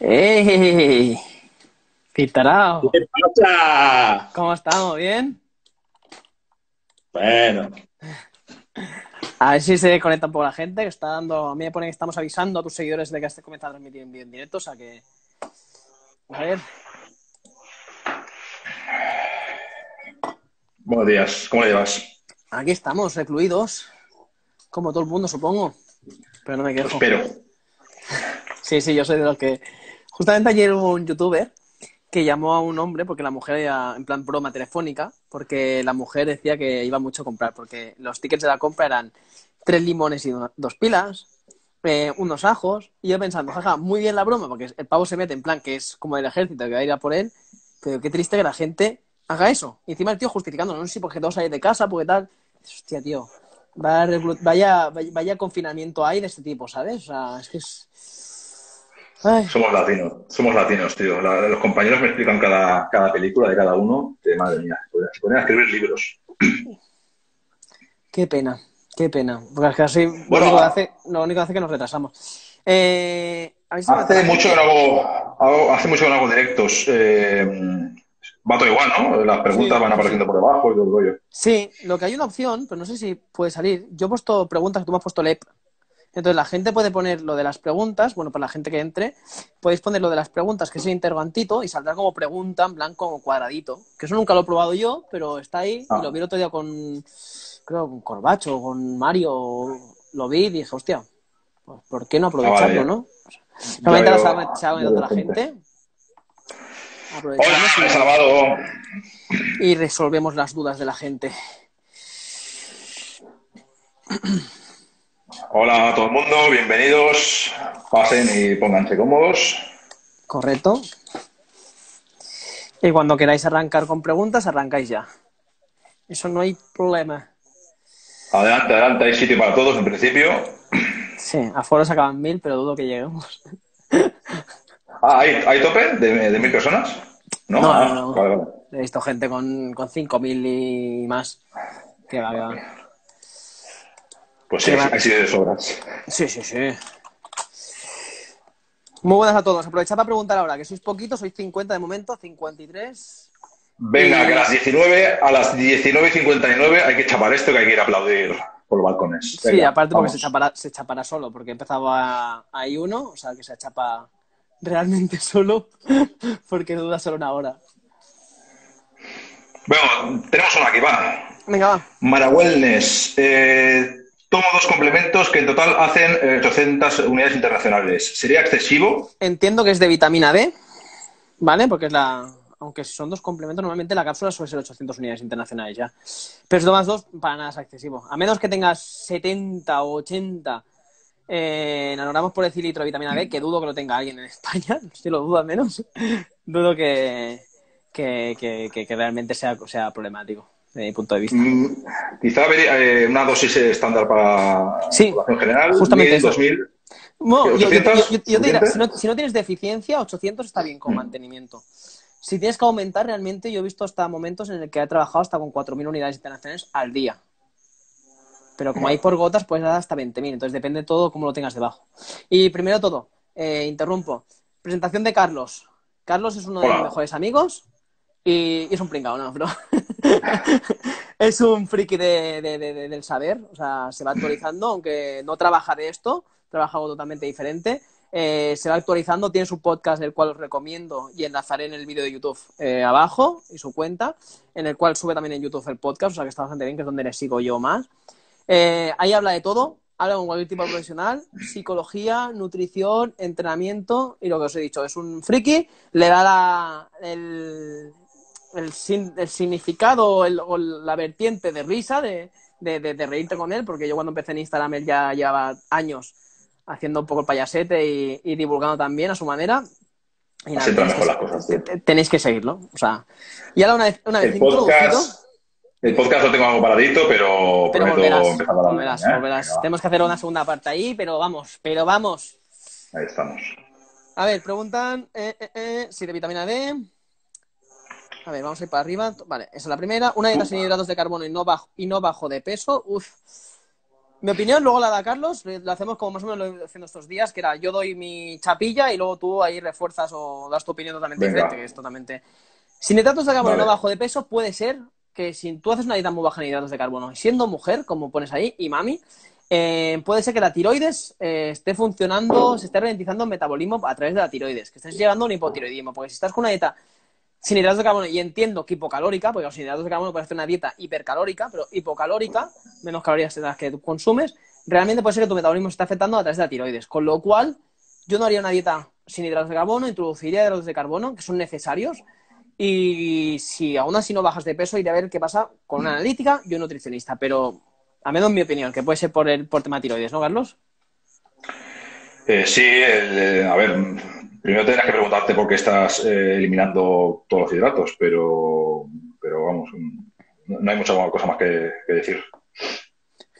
¡Ey! Pitarao, ¿Qué pasa? ¿cómo estamos? ¿Bien? Bueno, A ver si se conecta un poco la gente, que está dando... A mí me pone que estamos avisando a tus seguidores de que este comenzado a transmitir en bien directo, o sea que... A ver, buenos días. ¿Cómo le llevas? aquí estamos, recluidos, como todo el mundo, supongo, pero no me quejo. Espero. Sí, sí, yo soy de los que... Justamente ayer hubo un youtuber que llamó a un hombre porque la mujer era en plan broma telefónica, porque la mujer decía que iba mucho a comprar, porque los tickets de la compra eran tres limones y dos pilas, eh, unos ajos, y yo pensando, jaja, muy bien la broma, porque el pavo se mete en plan que es como del ejército, que va a ir a por él, pero qué triste que la gente haga eso. Y encima el tío justificando, no sé si porque que salir de casa, porque tal. Hostia, tío, vaya, vaya, vaya confinamiento hay de este tipo, ¿sabes? O sea, es que es... Ay. Somos latinos. Somos latinos, tío. La- los compañeros me explican cada, cada película de cada uno. Que, madre mía, se ponen a escribir libros. Qué pena, qué pena. Porque es que así Bueno, lo, único que hace, lo único que hace que nos retrasamos. Eh, Hace mucho que no hago, hago- hace mucho que no hago directos. Eh, va todo igual, ¿no? Las preguntas Sí, van apareciendo por debajo y todo el rollo. Sí, lo que hay una opción, pero no sé si puede salir. Yo he puesto preguntas que tú me has puesto LEP. Entonces la gente puede poner lo de las preguntas, bueno, para la gente que entre, podéis poner lo de las preguntas, que es el interrogantito, y saldrá como pregunta en blanco como cuadradito. Que eso nunca lo he probado yo, pero está ahí, Ah. y lo vi el otro día con, creo, con Corbacho, con Mario, lo vi y dije, hostia, pues, ¿por qué no aprovecharlo, Ah, vale. no? Realmente la gente. gente. Aprovechamos Hola, y- Salvador. y resolvemos las dudas de la gente. Hola a todo el mundo, bienvenidos. Pasen y pónganse cómodos. Correcto. Y cuando queráis arrancar con preguntas, arrancáis ya. Eso no hay problema. Adelante, adelante, hay sitio para todos en principio. Sí, afuera se acaban mil, pero dudo que lleguemos. Ah, ¿hay, hay tope de, de mil personas? No, No, Ah, no, no. Vale, vale. He visto gente con, con 5.000 y más. Que va, que va. Pues sí, sitio de sobras. Sí, sí, sí. Muy buenas a todos. Aprovechad para preguntar ahora, que sois poquitos, sois 50 de momento, 53. Venga, que a las 19, a las 19.59 hay que chapar esto que hay que ir a aplaudir por los balcones. Sí, aparte porque se chapará, se chapará solo, porque empezaba ahí uno, o sea que se chapa realmente solo, porque dura solo una hora. Bueno, tenemos una aquí, va. Venga, va. Mara Wellness. eh, tomo dos complementos que en total hacen eh, 800 unidades internacionales. ¿Sería excesivo? Entiendo que es de vitamina D, ¿vale? Porque es la. Aunque son dos complementos, normalmente la cápsula suele ser 800 unidades internacionales ya. Pero si tomas dos, para nada es excesivo. A menos que tengas 70 o 80 eh, nanogramos por decilitro de vitamina D, que dudo que lo tenga alguien en España, si lo dudo al menos, dudo que, que- que- que realmente sea, sea problemático, desde mi punto de vista. Mm, quizá eh, una dosis estándar para Sí, población general. justamente 1000, eso. 2000. No, yo, yo- yo- 800, yo- yo te diría, ¿suficiente? si no, si no tienes deficiencia, 800 está bien con mantenimiento. Si tienes que aumentar, realmente yo he visto hasta momentos en el que he trabajado hasta con 4.000 unidades internacionales al día. Pero como hay por gotas, puedes dar hasta 20.000. Entonces depende todo cómo lo tengas debajo. Y primero todo, eh, interrumpo. Presentación de Carlos. Carlos es uno de mis mejores amigos y, y es un pringao, ¿no? Bro? es un friki de- de- de- de- del saber. O sea, se va actualizando, aunque no trabaja de esto, trabaja algo totalmente diferente. Eh, se va actualizando, tiene su podcast, el cual os recomiendo y enlazaré en el vídeo de YouTube eh, abajo y su cuenta, en el cual sube también en YouTube el podcast, o sea que está bastante bien, que es donde le sigo yo más. Eh, ahí habla de todo, habla con cualquier tipo de profesional, psicología, nutrición, entrenamiento y lo que os he dicho, es un friki, le da la- el, el, sin- el significado el- o la vertiente de risa, de, de, de- de reírte con él, porque yo cuando empecé en Instagram él ya llevaba años haciendo un poco el payasete y, y divulgando también a su manera. Y nada, tenéis que- las cosas. te- tenéis que seguirlo. O sea, y ahora una vez, una vez El podcast, el podcast lo tengo algo paradito, pero, pero volverás, empezar a darle, volverás, ¿eh? volverás. Venga. Tenemos que hacer una segunda parte ahí, pero vamos, pero vamos. Ahí estamos. A ver, preguntan eh, eh, eh, si de vitamina D. A ver, vamos a ir para arriba. Vale, esa es la primera. Una dieta sin hidratos de carbono y no bajo, y no bajo de peso. Uf. Mi opinión, luego la da Carlos, lo hacemos como más o menos lo haciendo estos días, que era yo doy mi chapilla y luego tú ahí refuerzas o das tu opinión totalmente Venga. diferente, que es totalmente... Sin hidratos de carbono y Vale. no bajo de peso, puede ser que si tú haces una dieta muy baja en hidratos de carbono, y siendo mujer, como pones ahí, y mami, eh, puede ser que la tiroides eh, esté funcionando, se esté ralentizando el metabolismo a través de la tiroides, que estés llegando a un hipotiroidismo, porque si estás con una dieta sin hidratos de carbono, y entiendo que hipocalórica, porque sin hidratos de carbono puedes hacer una dieta hipercalórica, pero hipocalórica, menos calorías de las que tú consumes, realmente puede ser que tu metabolismo se esté afectando a través de la tiroides. Con lo cual, yo no haría una dieta sin hidratos de carbono, introduciría hidratos de carbono, que son necesarios, y si aún así no bajas de peso, iré a ver qué pasa con una analítica y un nutricionista, pero a menos en mi opinión, que puede ser por el por tema tiroides, ¿no, Carlos? Eh, sí, el, eh, a ver, primero tendrás que preguntarte por qué estás eh, eliminando todos los hidratos, pero, pero vamos, no, no hay mucha cosa más que, decir.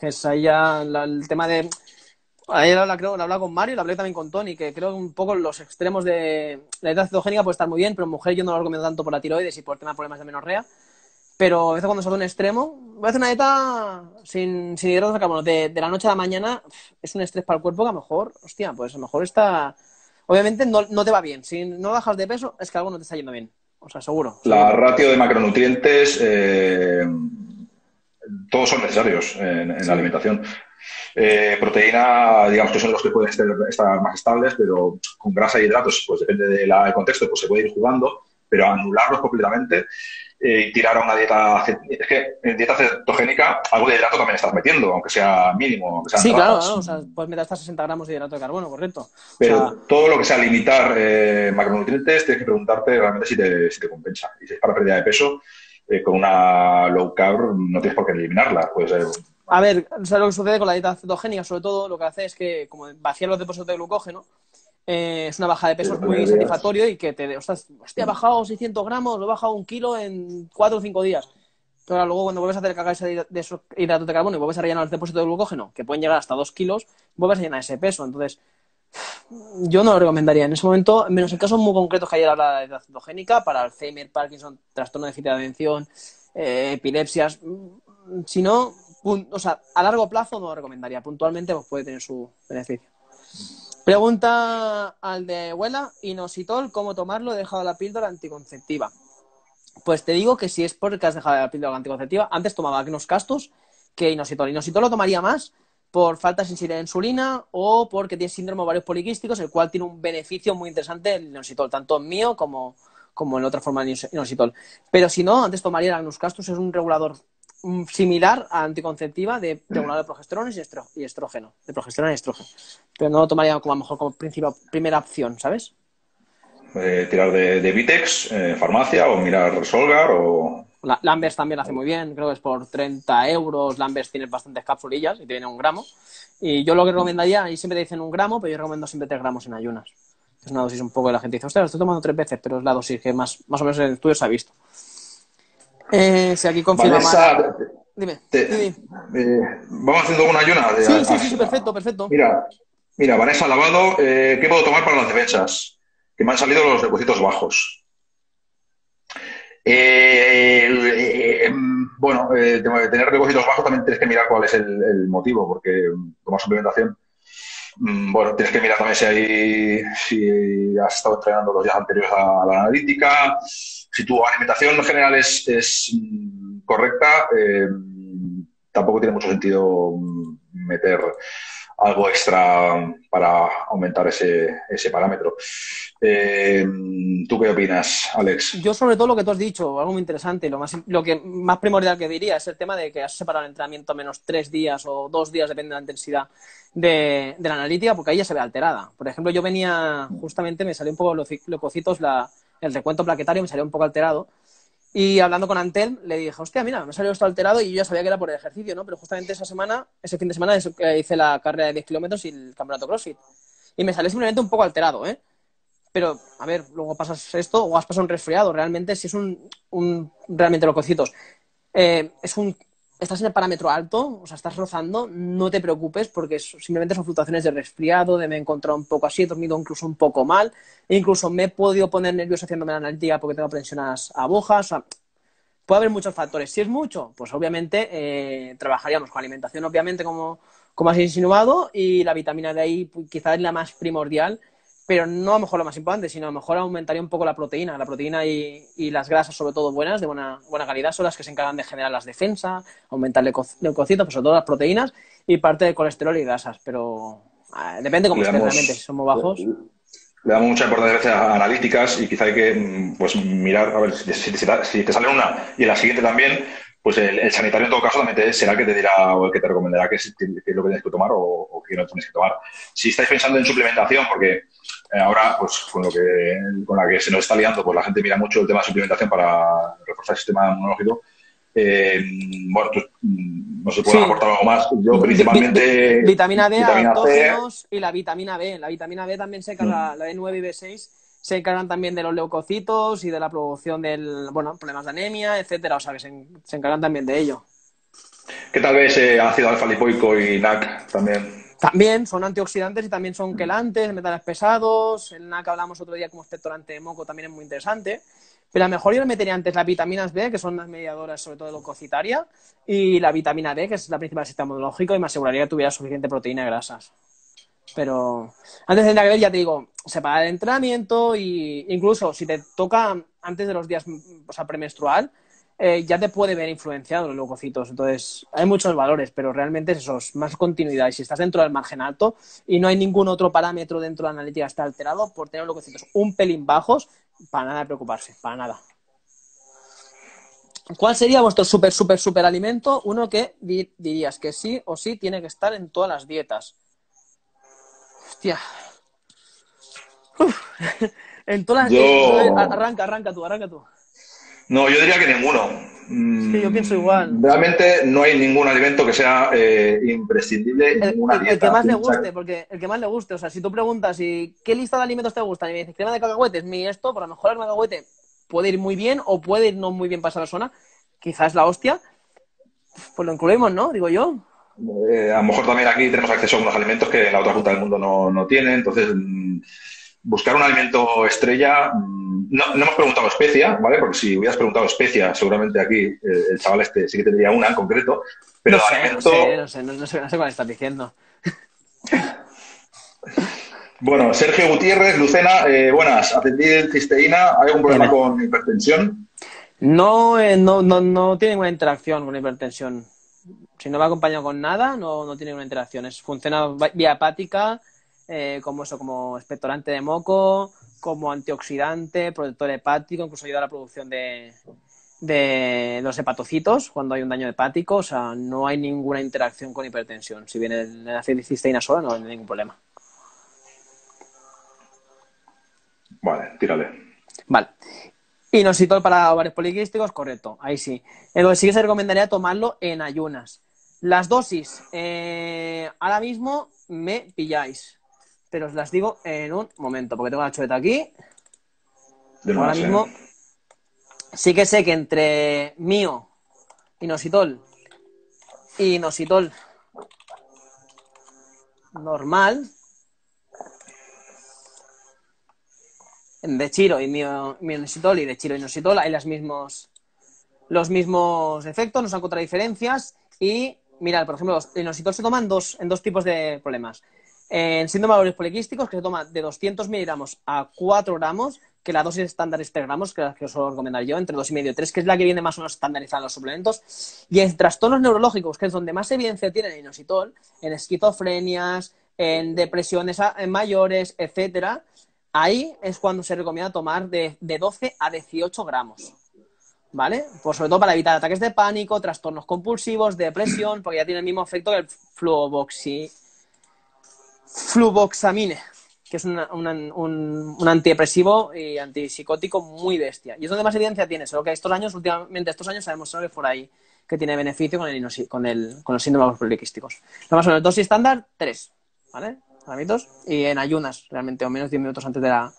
Es ahí ya el tema de. Ayer la, creo, la hablaba con Mario, la hablé también con Tony, que creo un poco los extremos de la dieta cetogénica puede estar muy bien, pero en mujer yo no lo recomiendo tanto por la tiroides y por tema de problemas de menorrea. Pero a veces cuando se hace un extremo, voy a hacer una dieta sin, sin hidratos de carbono de, de la noche a la mañana, es un estrés para el cuerpo que a lo mejor, hostia, pues a lo mejor está. Obviamente no, no te va bien. Si no bajas de peso, es que algo no te está yendo bien. O sea, seguro. La ratio de macronutrientes, eh, todos son necesarios en, en la alimentación. Eh, proteína, digamos que son los que pueden estar, estar más estables, pero con grasa y hidratos, pues depende del contexto, pues se puede ir jugando, pero anularlos completamente eh, y tirar a una dieta. Es que en dieta cetogénica algo de hidrato también estás metiendo, aunque sea mínimo, aunque Sí, claro, claro, o sea, puedes meter hasta 60 gramos de hidrato de carbono, correcto. Pero O sea, todo lo que sea limitar eh, macronutrientes, tienes que preguntarte realmente si te, si te compensa. Y si es para pérdida de peso, eh, con una low carb no tienes por qué eliminarla. Pues eh, A ver, ¿sabes lo que sucede con la dieta cetogénica? Sobre todo lo que hace es que, como vacía los depósitos de glucógeno, eh, es una baja de peso muy satisfactorio y que te, ostras, hostia, he bajado 600 gramos, lo he bajado un kilo en 4 o 5 días. Pero ahora, luego cuando vuelves a hacer ese de esos hidratos de carbono y vuelves a rellenar los depósitos de glucógeno, que pueden llegar hasta 2 kilos, vuelves a llenar ese peso. Entonces, yo no lo recomendaría en ese momento, menos en casos muy concretos que ayer hablaba de dieta cetogénica, para Alzheimer, Parkinson, trastorno de déficit de atención, eh, epilepsias. Mm, Si no, o sea, a largo plazo no lo recomendaría. Puntualmente pues, puede tener su beneficio. Pregunta al de abuela, inositol, ¿cómo tomarlo? He dejado la píldora anticonceptiva. Pues te digo que si es porque has dejado la píldora anticonceptiva, antes tomaba Agnos Castus que inositol. Inositol lo tomaría más por falta de sensibilidad a insulina o porque tiene síndrome de ovarios poliquísticos, el cual tiene un beneficio muy interesante el inositol, tanto en mío como, como en otra forma de inositol. Pero si no, antes tomaría el Agnus Castus, es un regulador similar a anticonceptiva de regulador de progesterones y, estro- y estrógeno, de progesterona y estrógeno. Pero no lo tomaría como a lo mejor como principal- primera opción, ¿sabes? eh, tirar de, de Vitex, eh, farmacia, o mirar Solgar, o La- Lambers también lo hace muy bien, creo que es por 30 euros. Lambers tiene bastantes capsulillas y te viene un gramo. Y yo lo que recomendaría, ahí siempre te dicen un gramo, pero yo recomiendo siempre 3 gramos en ayunas. Es una dosis un poco que la gente dice, ostras, lo estoy tomando tres veces, pero es la dosis que más, más o menos en el estudio se ha visto. Eh, si aquí confirma Vanessa, Mara- Dime, te- dime. eh, vamos haciendo una ayuna. de- Sí, sí, sí, sí, perfecto, perfecto. Mira, mira, Vanessa Lavado, eh, ¿qué puedo tomar para las defensas? Que me han salido los leucocitos bajos. Eh, eh, em, bueno, tener leucocitos bajos también tienes que mirar cuál es el, el motivo, porque tomar suplementación, bueno, tienes que mirar también si, hay, si has estado entrenando los días anteriores a la analítica, si tu alimentación en general es, es, mm, correcta, eh, tampoco tiene mucho sentido mm, meter algo extra para aumentar ese, ese parámetro. Eh, ¿Tú qué opinas, Alex? Yo sobre todo lo que tú has dicho, algo muy interesante, lo más, lo que más primordial que diría es el tema de que has separado el entrenamiento a menos tres días o dos días, depende de la intensidad de, de la analítica, porque ahí ya se ve alterada. Por ejemplo, yo venía, justamente me salió un poco los leucocitos, la, el recuento plaquetario me salió un poco alterado. Y hablando con Antel, le dije, hostia, mira, me salió esto alterado y yo ya sabía que era por el ejercicio, ¿no? Pero justamente esa semana, ese fin de semana, hice la carrera de 10 kilómetros y el campeonato CrossFit. Y me salió simplemente un poco alterado, ¿eh? Pero, a ver, luego pasas esto o has pasado un resfriado. Realmente, si es un, un realmente leucocitos, eh, es un estás en el parámetro alto, o sea, estás rozando, no te preocupes porque simplemente son fluctuaciones de resfriado, de me he encontrado un poco así, he dormido incluso un poco mal, e incluso me he podido poner nervioso haciéndome la analítica porque tengo presiones a o puede haber muchos factores. Si es mucho, pues obviamente eh, trabajaríamos con alimentación, obviamente, como, como has insinuado, y la vitamina D ahí pues, quizás es la más primordial, pero no a lo mejor lo más importante, sino a lo mejor aumentaría un poco la proteína. La proteína y, y las grasas, sobre todo buenas, de buena, buena calidad, son las que se encargan de generar las defensas, aumentar el leucocitos, pues sobre todo las proteínas y parte de colesterol y grasas, pero eh, depende cómo estés realmente, si son muy bajos. Le damos mucha importancia a analíticas y quizá hay que pues, mirar, a ver, si, si, te sale una y en la siguiente también, pues el, sanitario en todo caso también será el que te dirá o el que te recomendará qué es, lo que tienes que tomar o, o qué no tienes que tomar. Si estáis pensando en suplementación, porque ahora, pues con lo que con la que se nos está liando, pues la gente mira mucho el tema de suplementación para reforzar el sistema inmunológico. Eh, bueno, pues, no se puede aportar algo más. Yo principalmente... vitamina D, vitamina y la vitamina B. La vitamina B también se encarga, mm. la B9 y B6 se encargan también de los leucocitos y de la producción del, bueno, problemas de anemia, etcétera. O sea, que se, encargan también de ello. ¿Qué tal vez eh, ácido alfa-lipoico y NAC también? También son antioxidantes y también son quelantes, metales pesados. El NAC hablamos otro día como expectorante de moco, también es muy interesante. Pero a lo mejor yo le metería antes las vitaminas B, que son las mediadoras sobre todo de leucocitaria, y la vitamina D, que es la principal sistema inmunológico, y me aseguraría que tuviera suficiente proteína y grasas. Pero antes tendría que ver, ya te digo, separar el entrenamiento e incluso si te toca antes de los días, o sea, premenstrual, eh, ya te puede ver influenciado los leucocitos. Entonces, hay muchos valores, pero realmente es eso, es más continuidad. Y si estás dentro del margen alto y no hay ningún otro parámetro dentro de la analítica que está alterado, por tener leucocitos un pelín bajos, para nada preocuparse, para nada. ¿Cuál sería vuestro súper, súper, súper alimento? Uno que dirías que sí o sí tiene que estar en todas las dietas. Hostia. en todas las... Arranca, arranca tú, arranca tú. No, yo diría que ninguno. Sí, yo pienso igual. Realmente no hay ningún alimento que sea eh, imprescindible ninguna dieta. El que más le guste, porque el que más le guste, o sea, si tú preguntas y qué lista de alimentos te gustan y me dices crema de cacahuetes, mi esto, por lo mejor el cacahuete puede ir muy bien o puede ir no muy bien para esa persona, quizás la hostia, pues lo incluimos, ¿no? Digo yo. Eh, a lo mejor también aquí tenemos acceso a unos alimentos que en la otra punta del mundo no, no tiene, entonces mm, buscar un alimento estrella mm, no, no, hemos preguntado especia, ¿vale? Porque si hubieras preguntado especia, seguramente aquí eh, el chaval este sí que tendría una en concreto. Pero no sé, no sé, no sé, no, sé, no sé cuál estás diciendo. Bueno, Sergio Gutiérrez, Lucena, eh, buenas. Atendí el cisteína. ¿Hay algún problema con hipertensión? No, eh, no, no, no tiene ninguna interacción con hipertensión. Si no va acompañado con nada, no, no tiene ninguna interacción. Es, funciona vía hepática, eh, como eso, como expectorante de moco, como antioxidante, protector hepático, incluso ayuda a la producción de, de los hepatocitos cuando hay un daño hepático. O sea, no hay ninguna interacción con hipertensión. Si viene la cisteína sola, no hay ningún problema. Vale, tírale. Vale. Inositol para ovarios poliquísticos, correcto, ahí sí. Entonces sí que se recomendaría tomarlo en ayunas. Las dosis, eh, ahora mismo me pilláis pero os las digo en un momento, porque tengo la chuleta aquí. Ahora mismo sí que sé que entre mío, inositol y inositol normal, de Chiro y mío, inositol y de Chiro inositol hay las mismos, los mismos efectos, no son diferencias y mirad, por ejemplo, el inositol se toman dos, en dos tipos de problemas. En síndrome de poliquísticos, que se toma de 200 miligramos a 4 gramos, que la dosis estándar es 3 gramos, que es la que os suelo recomendar yo, entre 2,5 y 3, que es la que viene más o menos estandarizada en los suplementos. Y en trastornos neurológicos, que es donde más evidencia tiene el inositol, en esquizofrenias, en depresiones mayores, etcétera, ahí es cuando se recomienda tomar de, 12 a 18 gramos. ¿Vale? Pues sobre todo para evitar ataques de pánico, trastornos compulsivos, depresión, porque ya tiene el mismo efecto que el fluoboxi fluvoxamine, que es un, un, antidepresivo y antipsicótico muy bestia. Y es donde más evidencia tiene, solo que estos años, últimamente estos años, sabemos solo que por ahí que tiene beneficio con, el, con, el, con los síndromes poliquísticos. Lo más o menos, dosis estándar, 3, ¿vale? Y en ayunas, realmente, o menos 10 minutos antes de la,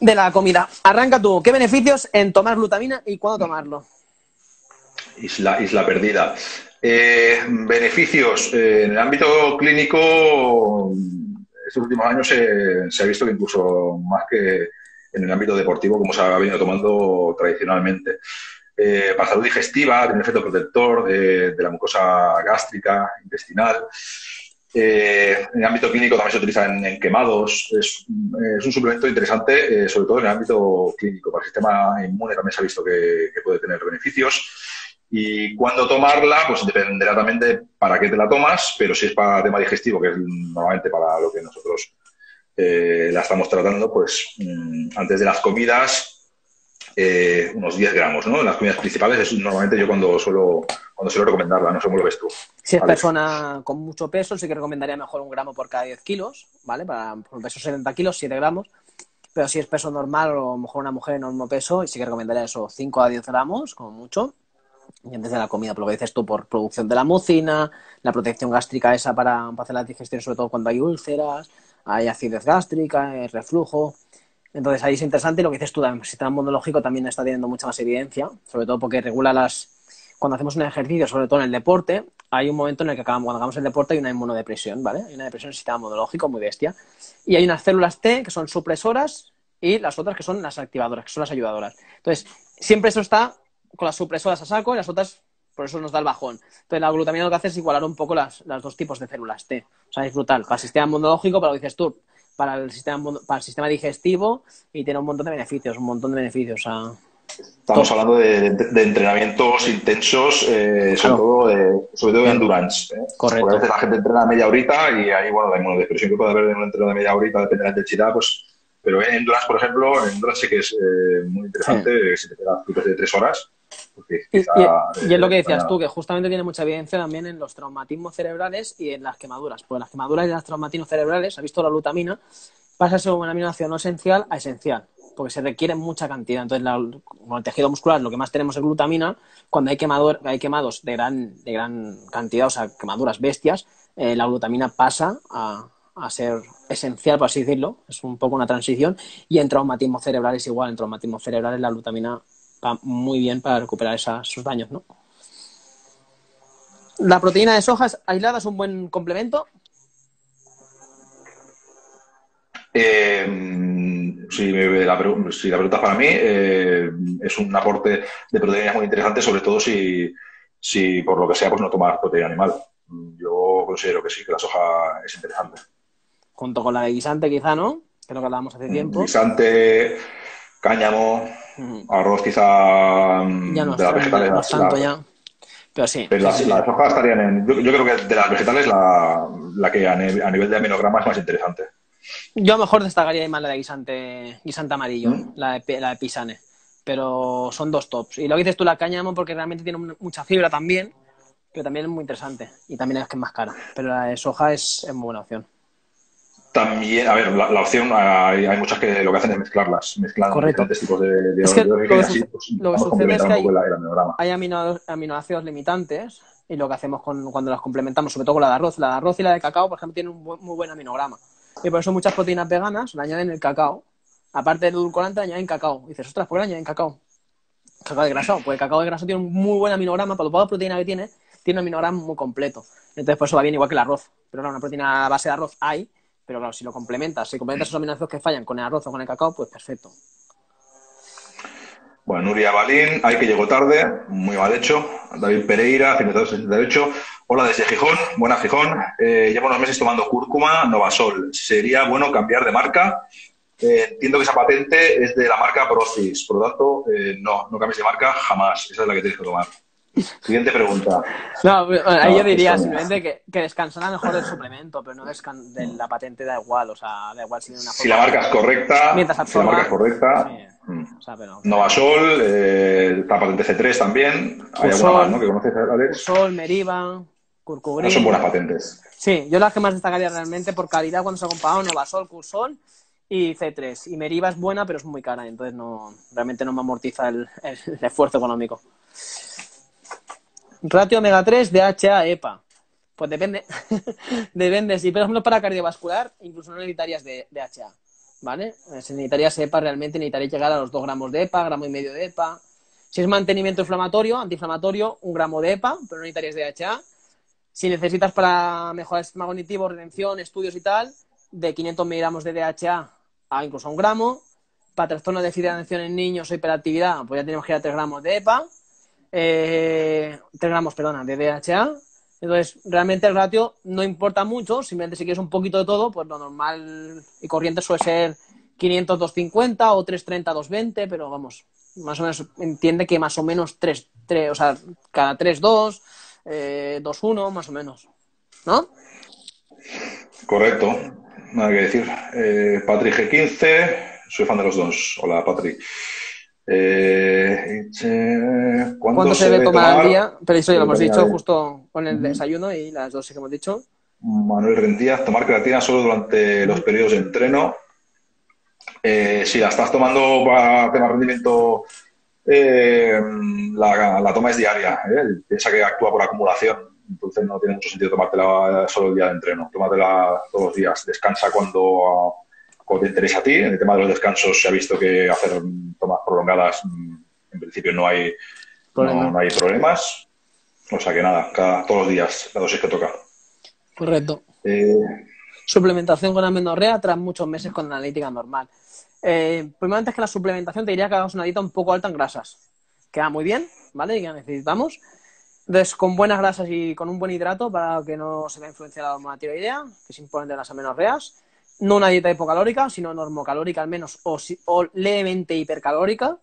de la comida. Arranca tú, ¿qué beneficios en tomar glutamina y cuándo tomarlo? Isla, isla perdida. Eh, beneficios. Eh, en el ámbito clínico, estos últimos años se, ha visto que incluso más que en el ámbito deportivo, como se ha venido tomando tradicionalmente. Eh, para salud digestiva, tiene efecto protector de, la mucosa gástrica, intestinal. en el ámbito clínico también se utiliza en, quemados. Es, un suplemento interesante, sobre todo en el ámbito clínico. Para el sistema inmune también se ha visto que puede tener beneficios. Y cuándo tomarla, pues dependerá también de para qué te la tomas, pero si es para tema digestivo, que es normalmente para lo que nosotros eh, la estamos tratando, pues mm, antes de las comidas, eh, unos 10 gramos, ¿no? En las comidas principales es normalmente yo cuando suelo, cuando suelo recomendarla, no sé cómo lo ves tú. Si es persona con mucho peso, sí que recomendaría mejor un gramo por cada 10 kilos, ¿vale? Para un peso 70 kilos, 7 gramos. Pero si es peso normal o a lo mejor una mujer en enorme peso, sí que recomendaría eso, 5 a 10 gramos, como mucho antes de la comida, por lo que dices tú, por producción de la mucina, la protección gástrica esa para, hacer la digestión, sobre todo cuando hay úlceras, hay acidez gástrica, reflujo. Entonces ahí es interesante lo que dices tú, el sistema inmunológico también está teniendo mucha más evidencia, sobre todo porque regula las... Cuando hacemos un ejercicio, sobre todo en el deporte, hay un momento en el que acabamos, cuando hagamos el deporte hay una inmunodepresión, ¿vale? Hay una depresión del sistema inmunológico muy bestia. Y hay unas células T que son supresoras y las otras que son las activadoras, que son las ayudadoras. Entonces, siempre eso está con las supresoras a saco y las otras, por eso nos da el bajón. Entonces, la glutamina lo que hace es igualar un poco las, las dos tipos de células T. O sea, es brutal. Para el sistema inmunológico, para lo que dices tú, para el sistema, para el sistema digestivo y tiene un montón de beneficios, un montón de beneficios. Estamos hablando de, entrenamientos intensos, eh, sobre, todo de, sobre todo de endurance. ¿eh? Correcto. Porque a veces la gente entrena media horita y ahí, bueno, la inmunodepresión que puede haber en un entrenamiento de media horita, depende de la intensidad, pues. Pero en endurance, por ejemplo, en endurance sí que es eh, muy interesante, si te quedas de tres horas, y, es lo que decías tú, que justamente tiene mucha evidencia también en los traumatismos cerebrales y en las quemaduras. Pues las quemaduras y los traumatismos cerebrales, ha visto la glutamina, pasa a ser una aminoácido no esencial a esencial, porque se requiere mucha cantidad. Entonces, la, el tejido muscular lo que más tenemos es glutamina. Cuando hay, quemador, hay quemados de gran, de gran cantidad, o sea, quemaduras bestias, eh, la glutamina pasa a, a ser esencial, por así decirlo. Es un poco una transición. Y en traumatismos cerebrales igual. En traumatismos cerebrales la glutamina va muy bien para recuperar esos daños, ¿no? ¿La proteína de soja aislada es un buen complemento? Eh, si, la, pregunta para mí, eh, es un aporte de proteínas muy interesante, sobre todo si, si por lo que sea pues no tomas proteína animal. Yo considero que sí, que la soja es interesante. Junto con la de guisante, quizá, ¿no? Que lo que hablábamos hace tiempo. Guisante, cáñamo, arroz quizá mm, ya no, de las vegetales. No tanto ya. Pero sí. Pero las, hojas estarían en. Yo, creo que de las vegetales la, la que a, nivel de aminogramas es más interesante. Yo a lo mejor destacaría más la de guisante, guisante amarillo, ¿Mm? la, de, la de pisane. Pero son dos tops. Y lo que dices tú, la cáñamo, porque realmente tiene mucha fibra también, pero también es muy interesante. Y también es que es más cara. Pero la de soja es, es muy buena opción. También, a ver, la, opción, hay, hay, muchas que lo que hacen es mezclarlas, mezclar diferentes tipos de, de, es que lo, que así, pues, lo que sucede es que hay, hay aminoácidos limitantes y lo que hacemos con, cuando las complementamos, sobre todo con la de arroz, la de arroz y la de cacao, por ejemplo, tienen un muy buen aminograma. Y por eso muchas proteínas veganas le añaden el cacao. Aparte del edulcorante, añaden cacao. Y dices, ostras, ¿por qué le añaden cacao? Cacao de graso. Pues el cacao de graso tiene un muy buen aminograma, por lo poco proteína que tiene, tiene un aminograma muy completo. Entonces, por eso va bien igual que el arroz. Pero no, una proteína a base de arroz hay, pero claro, si lo complementas, si complementas esos aminoácidos que fallan con el arroz o con el cacao, pues perfecto. Bueno, Nuria Balín, hay que llegó tarde, muy mal hecho. David Pereira, 5268. Hola desde Gijón, buena Gijón. Eh, llevo unos meses tomando cúrcuma Novasol. ¿Sería bueno cambiar de marca? Eh, entiendo que esa patente es de la marca Procis, por lo tanto, eh, no, no cambies de marca jamás. Esa es la que tienes que tomar. Siguiente pregunta. No, ahí yo diría simplemente que, que descansará mejor del suplemento, pero no de la patente da igual, o sea, da igual si una Si la marca es correcta, mientras si la marca es correcta. Mm. Novasol, eh, la patente C3 también. Hay alguna más, ¿no? Que conoces, Alex. Sol, Meriva, Curcubrin. No son buenas patentes. Sí, yo las que más destacaría realmente por calidad cuando se ha comparado Novasol, Cursol y C3. Y Meriva es buena, pero es muy cara, entonces no realmente no me amortiza el esfuerzo económico. Ratio omega 3 DHA EPA. Pues depende. depende. Si, por ejemplo, para cardiovascular, incluso no necesitarías de DHA. ¿Vale? Si necesitarías EPA, realmente necesitarías llegar a los 2 gramos de EPA, gramo y medio de EPA. Si es mantenimiento inflamatorio, antiinflamatorio, un gramo de EPA, pero no necesitarías DHA. Si necesitas para mejorar el sistema cognitivo, retención, estudios y tal, de 500 miligramos de DHA a incluso un gramo. Para trastorno de déficit de en niños o hiperactividad, pues ya tenemos que ir a 3 gramos de EPA. Eh, 3 gramos, perdona, de DHA. Entonces, realmente el ratio no importa mucho, simplemente si quieres un poquito de todo, pues lo normal y corriente suele ser 500, 250 o 330, 220, pero vamos, más o menos entiende que más o menos 3, 3 o sea, cada 3, 2, eh, 2, 1, más o menos, ¿no? Correcto, nada que decir. Eh, Patrick G15, soy fan de los dos. Hola, Patrick. Eh, ¿Cuándo, ¿Cuándo se, debe tomar, al día? Pero eso ya lo hemos dicho justo con el desayuno y las dosis que hemos dicho. Manuel Rendíaz, tomar creatina solo durante los periodos de entreno. Eh, si la estás tomando para tener rendimiento, eh, la, la, toma es diaria. ¿eh? Piensa que actúa por acumulación. Entonces no tiene mucho sentido tomártela solo el día de entreno. Tómatela todos los días. Descansa cuando te interesa a ti. En el tema de los descansos se ha visto que hacer tomas prolongadas, mm, en principio no hay, no, hay problemas. O sea que nada, cada, todos los días, la dosis que toca. Correcto. Eh, suplementación con amenorrea tras muchos meses con analítica normal. Eh, primero, antes que la suplementación, te diría que hagas una dieta un poco alta en grasas. Queda muy bien, ¿vale? Y que necesitamos. Entonces, con buenas grasas y con un buen hidrato para que no se vea influenciada la tiroidea, que es importante las amenorreas no una dieta hipocalórica, sino normocalórica al menos, o, levemente hipercalórica.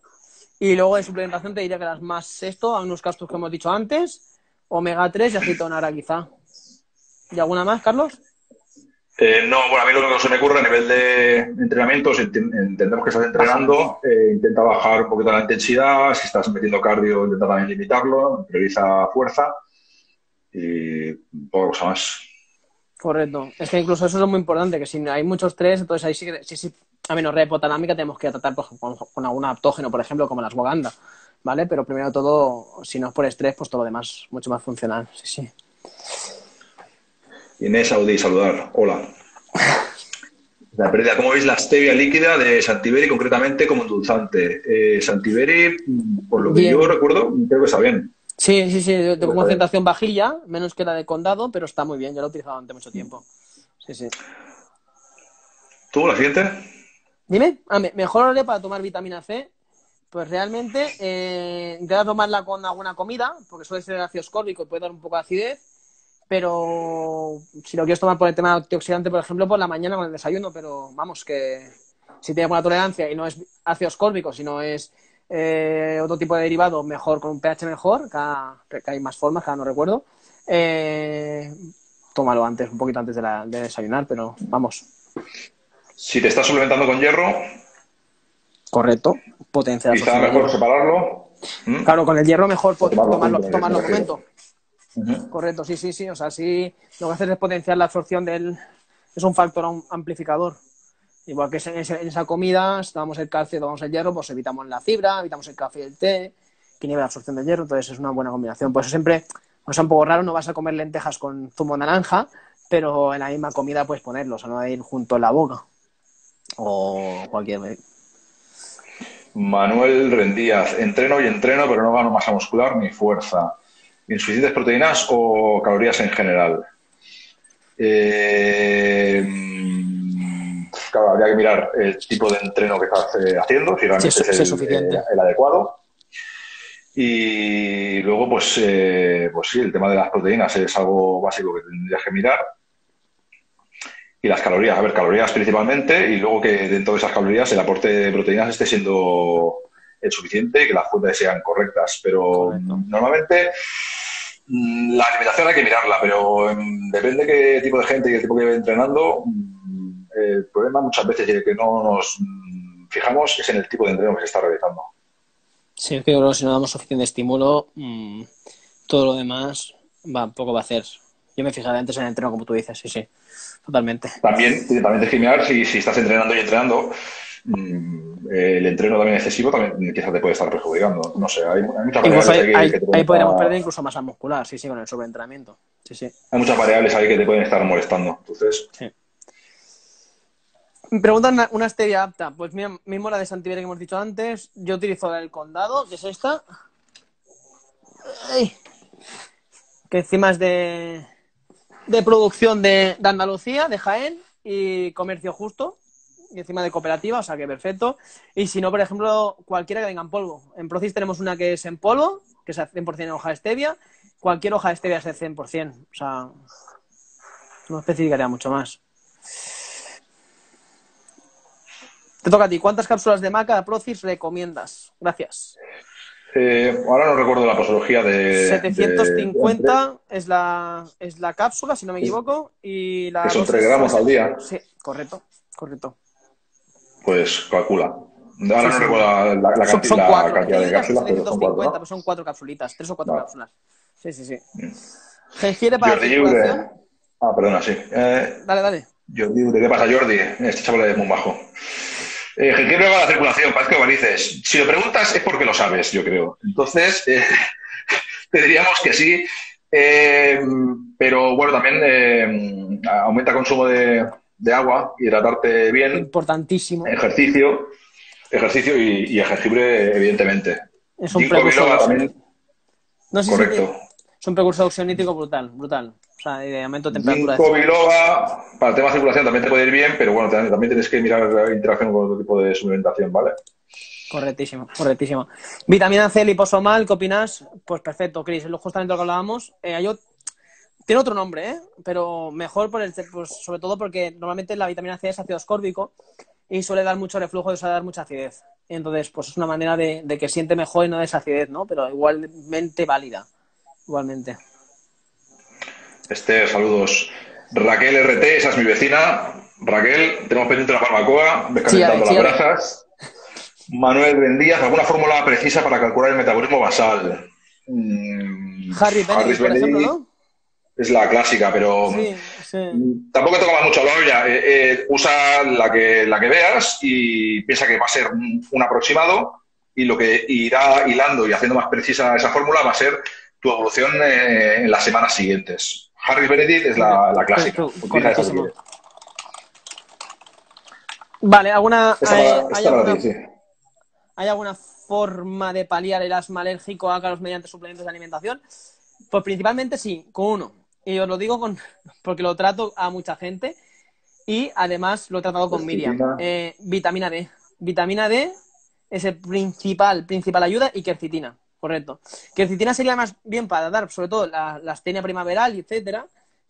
Y luego de suplementación te diría que las más esto, a unos castos que hemos dicho antes, omega 3 y acetonara quizá. ¿Y alguna más, Carlos? Eh, no, bueno, a mí lo único que se me ocurre a nivel de entrenamientos, entendemos que estás entrenando, eh, intenta bajar un poquito la intensidad, si estás metiendo cardio, intenta también limitarlo, prioriza fuerza y poca cosa más. Correcto. Es que incluso eso es muy importante, que si hay mucho estrés, entonces ahí sí que, sí, sí, a menos hipotalámica tenemos que tratar pues, con, con, algún aptógeno, por ejemplo, como las Waganda, ¿vale? Pero primero todo, si no es por estrés, pues todo lo demás mucho más funcional, sí, sí. Inés Audi, saludar. Hola. La pérdida, ¿cómo veis la stevia líquida de Santiberi concretamente como endulzante? Eh, Santiberi, por lo que yo recuerdo, creo que está bien. Sí, sí, sí, de, concentración bajilla, menos que la de condado, pero está muy bien, yo lo he utilizado durante mucho tiempo. Sí, sí. ¿Tú, la siguiente? Dime, ah, mejor haré para tomar vitamina C. Pues realmente, eh, intenta tomarla con alguna comida, porque suele ser ácido ascórbico y puede dar un poco de acidez. Pero si lo quieres tomar por el tema antioxidante, por ejemplo, por la mañana con el desayuno, pero vamos, que si tienes buena tolerancia y no es ácido ascórbico, sino es eh, otro tipo de derivado mejor, con un pH mejor, que, hay más formas, que no recuerdo. Eh, tómalo antes, un poquito antes de, desayunar, pero vamos. Si te estás suplementando con hierro. Correcto, potencia. Quizá mejor separarlo. ¿Mm? Claro, con el hierro mejor tomarlo, tomarlo, momento. Correcto, sí, sí, sí. O sea, sí, lo que haces es potenciar la absorción del. Es un factor amplificador. Igual que en esa comida, si tomamos el calcio y tomamos el hierro, pues evitamos la fibra, evitamos el café y el té, que nivel la absorción del hierro, entonces es una buena combinación. Por eso siempre, no es un poco raro, no vas a comer lentejas con zumo naranja, pero en la misma comida puedes ponerlo, o sea, no a ir junto en la boca. O cualquier. Manuel Rendíaz, entreno y entreno, pero no gano masa muscular ni fuerza. ¿Insuficientes proteínas o calorías en general? Eh claro, habría que mirar el tipo de entreno que estás eh, haciendo, si realmente es, eh, el, adecuado. Y luego, pues, eh, pues sí, el tema de las proteínas es algo básico que tendrías que mirar. Y las calorías, a ver, calorías principalmente, y luego que dentro de esas calorías el aporte de proteínas esté siendo el suficiente y que las fuentes sean correctas. Pero normalmente mm, la alimentación hay que mirarla, pero mm, depende de qué tipo de gente y qué tipo que lleve entrenando, el problema muchas veces de que no nos fijamos es en el tipo de entreno que se está realizando. Sí, es que yo creo que si no damos suficiente estímulo, mm, todo lo demás va, poco va a hacer. Yo me fijaré antes en el entreno, como tú dices, sí, sí, totalmente. También, también tienes que mirar si, si estás entrenando y entrenando, mm, el entreno también excesivo también quizás te puede estar perjudicando. No sé, hay, muchas variables ahí, que, ahí podríamos perder incluso masa muscular, sí, sí, con el sobreentrenamiento. Sí, sí. Hay muchas variables ahí que te pueden estar molestando. Entonces, sí. Me preguntan una, una stevia apta. Pues mira, mismo la de Santiveria que hemos dicho antes. Yo utilizo la del condado, que es esta. Que encima es de, de producción de, de Andalucía, de Jaén y comercio justo. Y encima de cooperativa, o sea que perfecto. Y si no, por ejemplo, cualquiera que venga en polvo. En Procis tenemos una que es en polvo, que es 100% en hoja de stevia. Cualquier hoja de stevia es de 100%. O sea, no especificaría mucho más. Te toca a ti. ¿Cuántas cápsulas de maca de Procis recomiendas? Gracias. Eh, ahora no recuerdo la posología de. 750 de... es, la, es la cápsula, si no me equivoco. Y la que son 3 gramos al día. Sí, correcto, correcto. Pues calcula. Ahora sí, no recuerdo la, la, la, son, son la cuatro. cantidad de cápsulas, pero 750, son cuatro. ¿no? pero son cuatro capsulitas, tres o cuatro cápsulas. Sí, sí, sí. Jengibre para Jordi circulación. Lliure. Ah, perdona, sí. Eh, Dale, dale. Jordi ¿qué pasa, Jordi? Este chaval es muy bajo. Eh, para la circulación, parece que varices. Si lo preguntas es porque lo sabes, yo creo. Entonces, eh, te diríamos que sí. Eh, pero bueno, también eh, aumenta el consumo de, de agua, hidratarte bien, Importantísimo. ejercicio, ejercicio y, y evidentemente. Es un precursor. también. No sé correcto. es un precursor oxionítico brutal, brutal. Sea, de aumento de temperatura. Ginkgo biloba, para el tema de circulación también te puede ir bien, pero bueno, también, también tienes que mirar la interacción con otro tipo de suplementación, ¿vale? Correctísimo, correctísimo. Vitamina C liposomal, ¿qué opinas? Pues perfecto, Cris, justamente lo que hablábamos. Eh, yo... Tiene otro nombre, ¿eh? Pero mejor por el, pues, sobre todo porque normalmente la vitamina C es ácido ascórbico y suele dar mucho reflujo y suele dar mucha acidez. Entonces, pues es una manera de, de que siente mejor y no desacidez, ¿no? Pero igualmente válida. Igualmente. Este, saludos. Raquel RT, esa es mi vecina. Raquel, tenemos pendiente una barbacoa, ves Sí, las brasas. Manuel Bendíaz, ¿alguna fórmula precisa para calcular el metabolismo basal? Mm, Harry Benedict, por ejemplo, Benedict ¿no? Es la clásica, pero Sí, sí. Tampoco te comas mucho la olla. Eh, eh, usa la que, la que veas y piensa que va a ser un, un aproximado y lo que irá hilando y haciendo más precisa esa fórmula va a ser tu evolución eh, en las semanas siguientes. Harry Benedict es la, la clásica. Utiliza. Vale, ¿alguna, Esta hay, alguna, ti, sí. ¿hay alguna forma de paliar el asma alérgico a ácaros mediante suplementos de alimentación? Pues principalmente sí, con uno. Y os lo digo con, porque lo trato a mucha gente y además lo he tratado con Miriam. Quercetina. Eh, vitamina D. Vitamina D es el principal, principal ayuda y quercitina, correcto. Quercitina sería más bien para dar, sobre todo, la, la astenia primaveral, etcétera,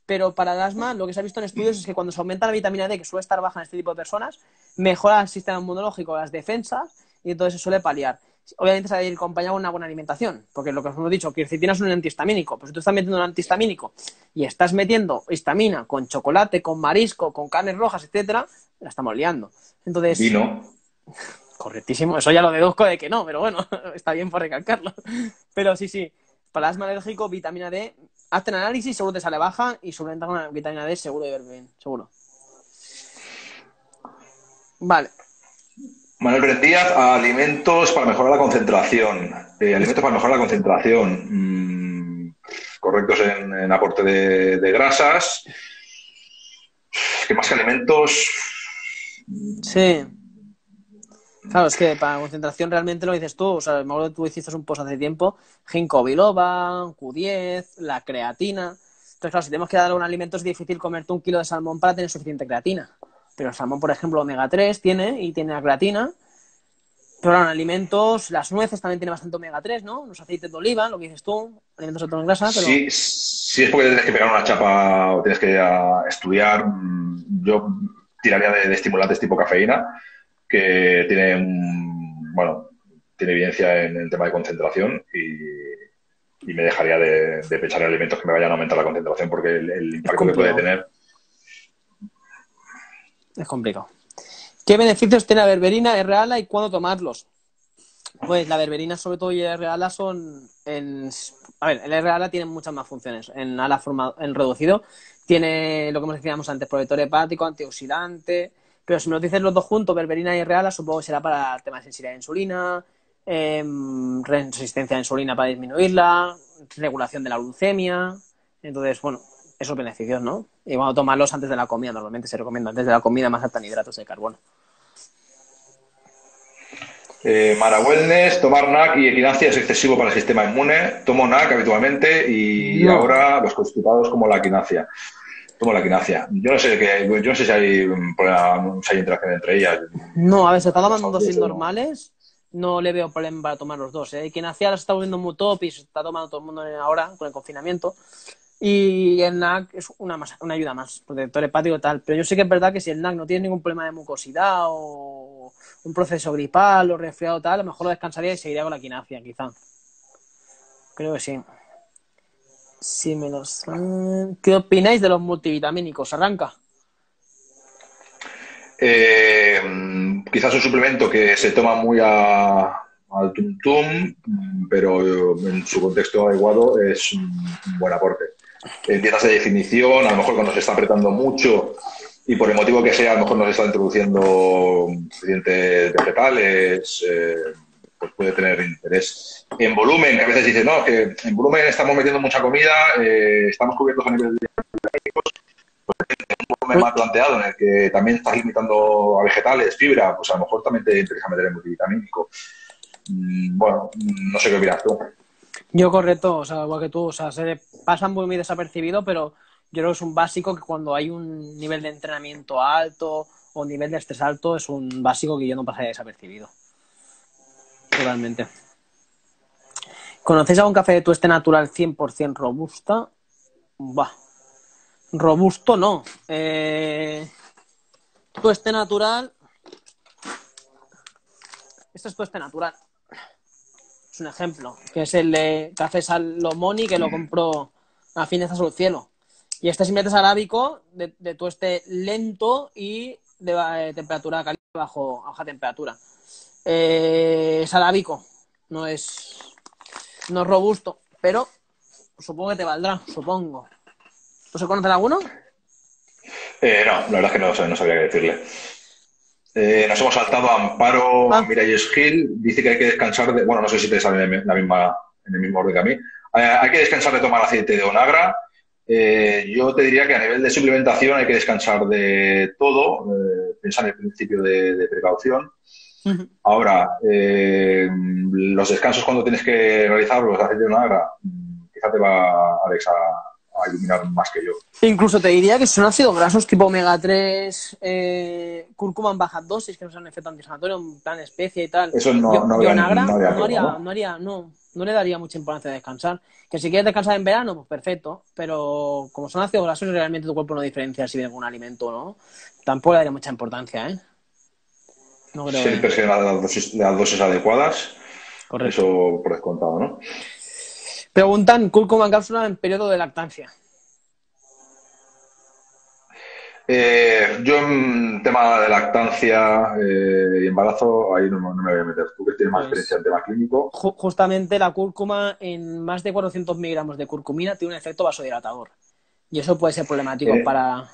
pero para el asma lo que se ha visto en estudios es que cuando se aumenta la vitamina D, que suele estar baja en este tipo de personas, mejora el sistema inmunológico, las defensas, y entonces se suele paliar. Obviamente se debe ir acompañado con una buena alimentación, porque lo que os hemos dicho, quercetina es un antihistamínico, pues si tú estás metiendo un antihistamínico y estás metiendo histamina con chocolate, con marisco, con carnes rojas, etcétera, la estamos liando. Entonces, Vino. Correctísimo, eso ya lo deduzco de que no, pero bueno, está bien por recalcarlo. Pero sí, sí, para asma alérgico, vitamina D, hazte el análisis, seguro te sale baja y suplementa con vitamina D, seguro de ver bien, seguro. Vale, Manuel Bendíaz, alimentos para mejorar la concentración. Eh, alimentos para mejorar la concentración. Mm, correctos en, en aporte de, de grasas. ¿Qué más que alimentos? sí. Claro, es que para concentración realmente lo dices tú, o sea, me tú hiciste un post hace tiempo, ginkgo biloba, Q10, la creatina. Entonces, claro, si tenemos que dar un alimento es difícil comerte un kilo de salmón para tener suficiente creatina. Pero el salmón, por ejemplo, omega 3 tiene y tiene la creatina. Pero en alimentos, las nueces también tienen bastante omega 3, ¿no? Los aceites de oliva, lo que dices tú, alimentos altos en grasa, pero... Sí, sí es porque tienes que pegar una chapa o tienes que estudiar. Mm, Yo tiraría de estimulantes tipo cafeína, que tiene un, bueno, tiene evidencia en el tema de concentración y, y me dejaría de, de pensar en alimentos que me vayan a aumentar la concentración porque el, el impacto que puede tener. Es complicado. ¿Qué beneficios tiene la berberina, R-ala y cuándo tomarlos? Pues la berberina, sobre todo, y el R-ala son. En... A ver, el R-ala tiene muchas más funciones. En ala forma... en reducido tiene lo que decíamos antes, protector hepático, antioxidante. Pero si me lo dices los dos juntos, berberina y R-ala, supongo que será para temas de sensibilidad la insulina, em, resistencia a insulina para disminuirla, regulación de la glucemia. Entonces, bueno, esos beneficios, ¿no? Y bueno, tomarlos antes de la comida, normalmente se recomienda antes de la comida más alta en hidratos de carbono. Eh, Mara Wellness, tomar NAC y equinacia es excesivo para el sistema inmune. Tomo NAC habitualmente y No. ahora los constipados como la equinacia. Tomo la equinacia. Yo no sé qué, yo no sé si hay un problema, si hay interacción entre ellas. No, a ver, se está tomando dosis normales. No le veo problema para tomar los dos. ¿eh? Quien hacía se está volviendo muy top y se está tomando todo el mundo ahora con el confinamiento. Y el NAC es una, más, una ayuda más, protector hepático y tal. Pero yo sí que es verdad que si el NAC no tiene ningún problema de mucosidad o un proceso gripal o resfriado tal, a lo mejor lo descansaría y seguiría con la quinacia, quizá. Creo que sí. Sí, me los... ¿Qué opináis de los multivitamínicos? ¿Arranca? Eh, mm, quizás un suplemento que se toma muy a, al tum tum, mm, pero en su contexto adecuado es un, buen aporte. En dietas de definición, a lo mejor cuando se está apretando mucho y por el motivo que sea, a lo mejor nos está introduciendo suficientes vegetales, eh, pues puede tener interés. En volumen, que a veces dices, no, que en volumen estamos metiendo mucha comida, eh, estamos cubiertos a nivel de un volumen más planteado en el que también estás limitando a vegetales, fibra, pues a lo mejor también te interesa meter el multivitamínico. Mm, Bueno, mm, no sé qué opinas tú. Yo correcto, o sea, igual que tú, o sea, se pasa muy, desapercibido, pero yo creo que es un básico que cuando hay un nivel de entrenamiento alto o un nivel de estrés alto, es un básico que yo no pasaría desapercibido. Totalmente. ¿Conocéis algún café de tueste natural 100% robusta? Bah. Robusto no. Eh... Tueste natural. Esto es tueste natural. Es un ejemplo, que es el de Café Salomoni, que lo compró a fines azul cielo. Y este simplemente es arábico, de, de tueste lento y de, eh, temperatura caliente bajo baja temperatura. Eh, es arábico, no es, no es robusto, pero supongo que te valdrá, supongo. ¿Tú se conocen alguno? Eh, no, la verdad es que no, no sabría qué decirle. Eh, nos hemos saltado a Amparo Ah. Miralles Gil. Dice que hay que descansar de. Bueno, no sé si te sale en la misma, en el mismo orden que a mí. Eh, hay que descansar de tomar aceite de onagra. Eh, yo te diría que a nivel de suplementación hay que descansar de todo. Pensar en el principio de, de precaución. Ahora, eh, los descansos cuando tienes que realizarlos de onagra, mm, quizá te va Alex a, a iluminar más que yo. Incluso te diría que son ácidos grasos tipo omega 3, eh, cúrcuma en baja dosis, que no son efecto antiinflamatorio, en plan especie y tal. Eso no- yo, no yo agra no haría, ¿no? no haría, no, no le daría mucha importancia a descansar. Que si quieres descansar en verano, pues perfecto, pero como son ácidos grasos, realmente tu cuerpo no diferencia si viene un alimento o no. Tampoco le daría mucha importancia, ¿eh? No Siempre se las dosis, las dosis adecuadas. Correcto. Eso por descontado, ¿no? Preguntan cúrcuma en cápsula en periodo de lactancia. Eh, yo en tema de lactancia eh, y embarazo, ahí no, no me voy a meter. Tú que tienes más Pues- experiencia en tema clínico. Ju- justamente la cúrcuma en más de 400 miligramos de curcumina tiene un efecto vasodilatador. Y eso puede ser problemático Eh. para...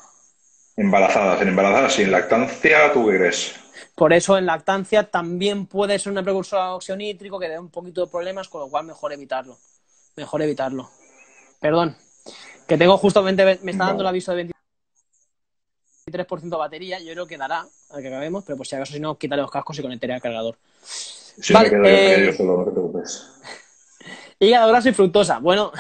Embarazadas, en embarazadas sin lactancia, ¿tú qué crees? Por eso en lactancia también puede ser una precursora de óxido nítrico que dé un poquito de problemas, con lo cual mejor evitarlo. Mejor evitarlo. Perdón. Que tengo justamente, me está dando el aviso de 23% de batería. Yo creo que dará al que acabemos, pero por si acaso, si no, quitaré los cascos y conectaré al cargador. Si Vale, me eh, yo solo, no te preocupes. Hígado graso y fructosa. Bueno,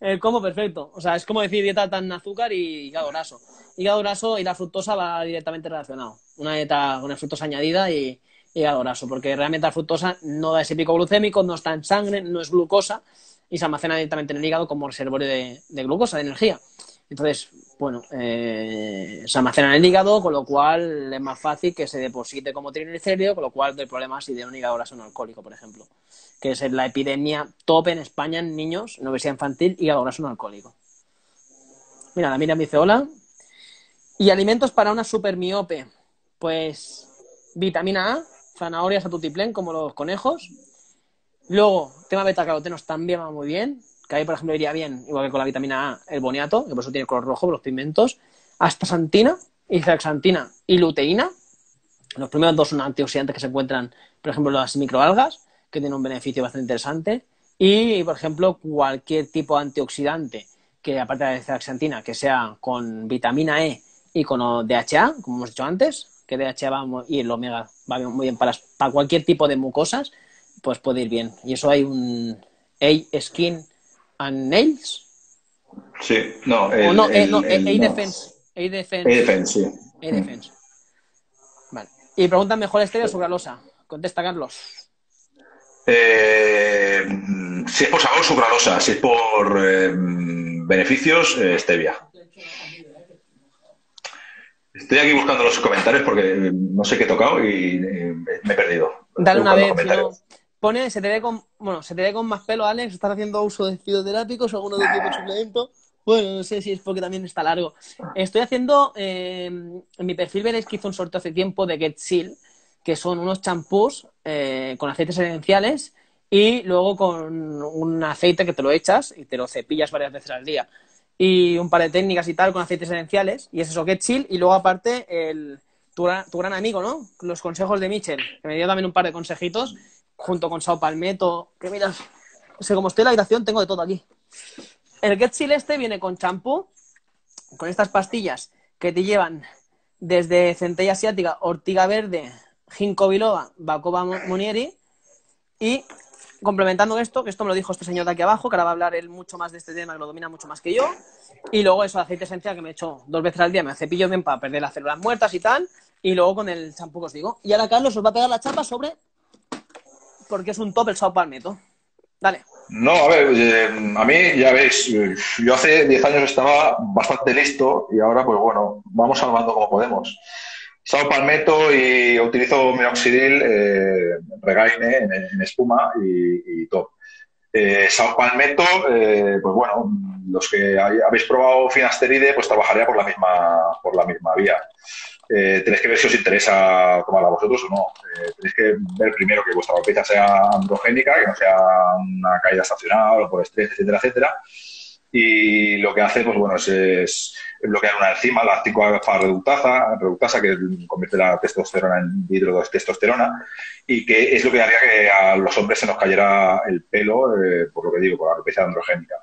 el combo perfecto. O sea, es como decir dieta tan azúcar y hígado graso. Hígado graso y la fructosa va directamente relacionado. Una dieta con fructosa añadida y hígado graso, porque realmente la fructosa no da ese pico glucémico, no está en sangre, no es glucosa y se almacena directamente en el hígado como reservorio de, glucosa, de energía. Entonces, bueno, eh, se almacena en el hígado, con lo cual es más fácil que se deposite como triglicérido, con lo cual no hay problema si de un hígado graso no alcohólico, por ejemplo que es la epidemia top en España en niños, en obesidad infantil y hígado graso no alcohólico. Mira, la Miriam dice hola. ¿Y alimentos para una supermiope? Pues vitamina A, zanahorias a tutiplén, como los conejos. Luego, tema betacarotenos también va muy bien, que ahí, por ejemplo, iría bien, igual que con la vitamina A, el boniato, que por eso tiene color rojo, por los pigmentos. Astaxantina, izaxantina y luteína. Los primeros dos son antioxidantes que se encuentran, por ejemplo, en las microalgas, que tienen un beneficio bastante interesante. Y, por ejemplo, cualquier tipo de antioxidante que aparte de la zeaxantina, que sea con vitamina E y con DHA, como hemos dicho antes, que DHA va y el omega va muy bien para, para cualquier tipo de mucosas, pues puede ir bien. Y eso hay un A Skin and Nails. Sí, no, o no, eh, no, A Defense. A Defense. A Defense, sí. A Defense. Vale. Y preguntan mejor estéreo o sucralosa. Contesta, Carlos. Eh, si es por sabor, sucralosa. Si es por eh, beneficios, eh, stevia. Estoy aquí buscando los comentarios porque no sé qué he tocado y me he perdido. Dale una vez, pone, se te ve con, bueno, se te ve con más pelo, Alex, estás haciendo uso de fitoterápicos o alguno de tipo de suplemento. Bueno, no sé si es porque también está largo. Estoy haciendo, en mi perfil veréis que hice un sorteo hace tiempo de Get Seal, que son unos champús eh, con aceites esenciales y luego con un aceite que te lo echas y te lo cepillas varias veces al día. Y un par de técnicas y tal con aceites esenciales. Y es eso, Get Chill. Y luego aparte, el, tu, gran, amigo, ¿no? Los consejos de Mitchell, que me dio también un par de consejitos, junto con Sao Palmetto. Que mira, o sea, como estoy en la habitación, tengo de todo aquí. El Get Chill este viene con champú, con estas pastillas que te llevan desde centella asiática, ortiga verde, ginkgo biloba, bacoba monieri y complementando esto, que esto me lo dijo este señor de aquí abajo, que ahora va a hablar él mucho más de este tema, que lo domina mucho más que yo, y luego eso, aceite esencial que me he hecho dos veces al día, me cepillo bien para perder las células muertas y tal, y luego con el champú que os digo. Y ahora Carlos os va a pegar la chapa sobre, porque es un top el Sao Palmetto. Dale. No, a ver, eh, a mí ya veis, yo hace 10 años estaba bastante listo y ahora pues bueno, vamos salvando como podemos. Sao Palmetto y utilizo minoxidil, eh, regaine en, espuma y, y top. Eh, Sao Palmetto, eh, pues bueno, los que habéis probado finasteride, pues trabajaría por la misma, por la misma vía. Eh, tenéis que ver si os interesa tomarla vosotros o no. Eh, tenéis que ver primero que vuestra golpeza sea androgénica, que no sea una caída estacional o por estrés, etcétera, etcétera y lo que hace, pues bueno, es, bloquear una enzima, la 5-alfa reductasa, reductasa, que convierte la testosterona en hidrotestosterona, y que es lo que haría que a los hombres se nos cayera el pelo, eh, por lo que digo, por la alopecia androgénica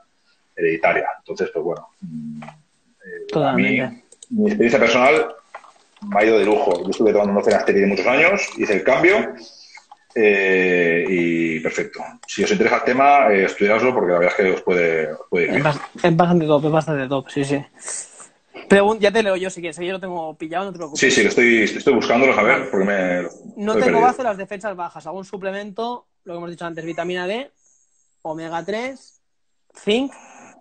hereditaria. Entonces, pues bueno, mm, eh, a mí, mi experiencia personal me ha ido de lujo. Yo estuve tomando de muchos años, hice el cambio eh, y perfecto. Si os interesa el tema, eh, estudiadlo porque la verdad es que os puede, ir bien. Es, bastante top, es bastante top, sí, sí. ya te leo yo si quieres, yo lo tengo pillado, no te preocupes. Sí, sí, estoy, estoy buscándolo, a ver, porque me. No tengo base las defensas bajas, un suplemento, lo que hemos dicho antes, vitamina D, omega 3, zinc,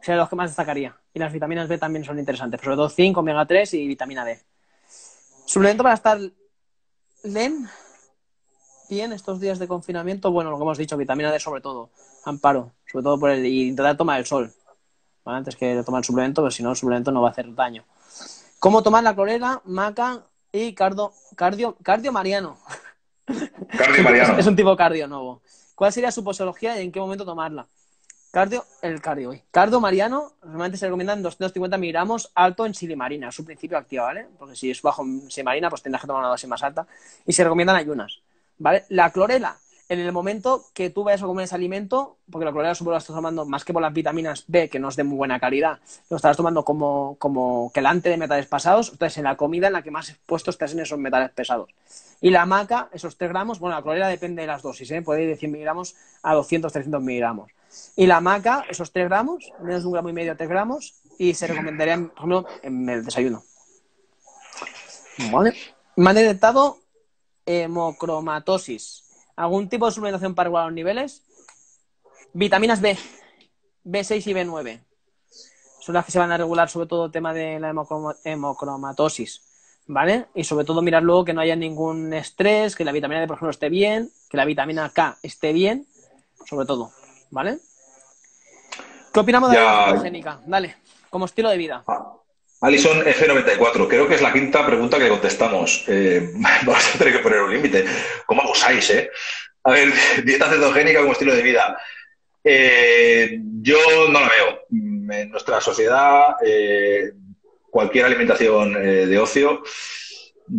serían los que más destacaría. Y las vitaminas B también son interesantes, sobre todo zinc, omega 3 y vitamina D. Suplemento para estar LEN, bien estos días de confinamiento, bueno, lo que hemos dicho, vitamina D sobre todo, amparo, sobre todo por el, y intentar tomar el sol, ¿vale? Antes que tomar el suplemento, pero si no, el suplemento no va a hacer daño. ¿Cómo tomar la clorela, maca y cardio, cardio, cardio mariano? Cardio mariano. es, un tipo cardio nuevo. ¿Cuál sería su posología y en qué momento tomarla? Cardio, el cardio, Cardio mariano, normalmente se recomienda en 250 miligramos alto en silimarina, es su principio activo, ¿vale? Porque si es bajo en silimarina, pues tendrás que tomar una dosis más alta. Y se recomiendan ayunas. ¿Vale? La clorela, en el momento que tú vayas a comer ese alimento, porque la clorela supongo la estás tomando más que por las vitaminas B, que no es de muy buena calidad, lo estarás tomando como, como quelante de metales pesados, entonces en la comida en la que más expuestos estás en esos metales pesados. Y la maca, esos 3 gramos, bueno, la clorela depende de las dosis, ¿eh? puede ir de 100 miligramos a 200, 300 miligramos. Y la maca, esos 3 gramos, menos de un gramo y medio a 3 gramos, y se recomendaría, por ejemplo, en el desayuno. Vale. Me han detectado hemocromatosis. ¿Algún tipo de suplementación para regular los niveles? Vitaminas B, B6 y B9. Son las que se van a regular sobre todo el tema de la hemocromatosis. ¿Vale? Y sobre todo mirar luego que no haya ningún estrés, que la vitamina D, por ejemplo, esté bien, que la vitamina K esté bien, sobre todo. ¿Vale? ¿Qué opinamos de la androgénica? Dale, como estilo de vida. Ah, Alison F94, creo que es la quinta pregunta que contestamos. Eh, vamos a tener que poner un límite. ¿Cómo abusáis, eh? A ver, dieta cetogénica como estilo de vida. Eh, yo no la veo. En nuestra sociedad, eh, cualquier alimentación de ocio,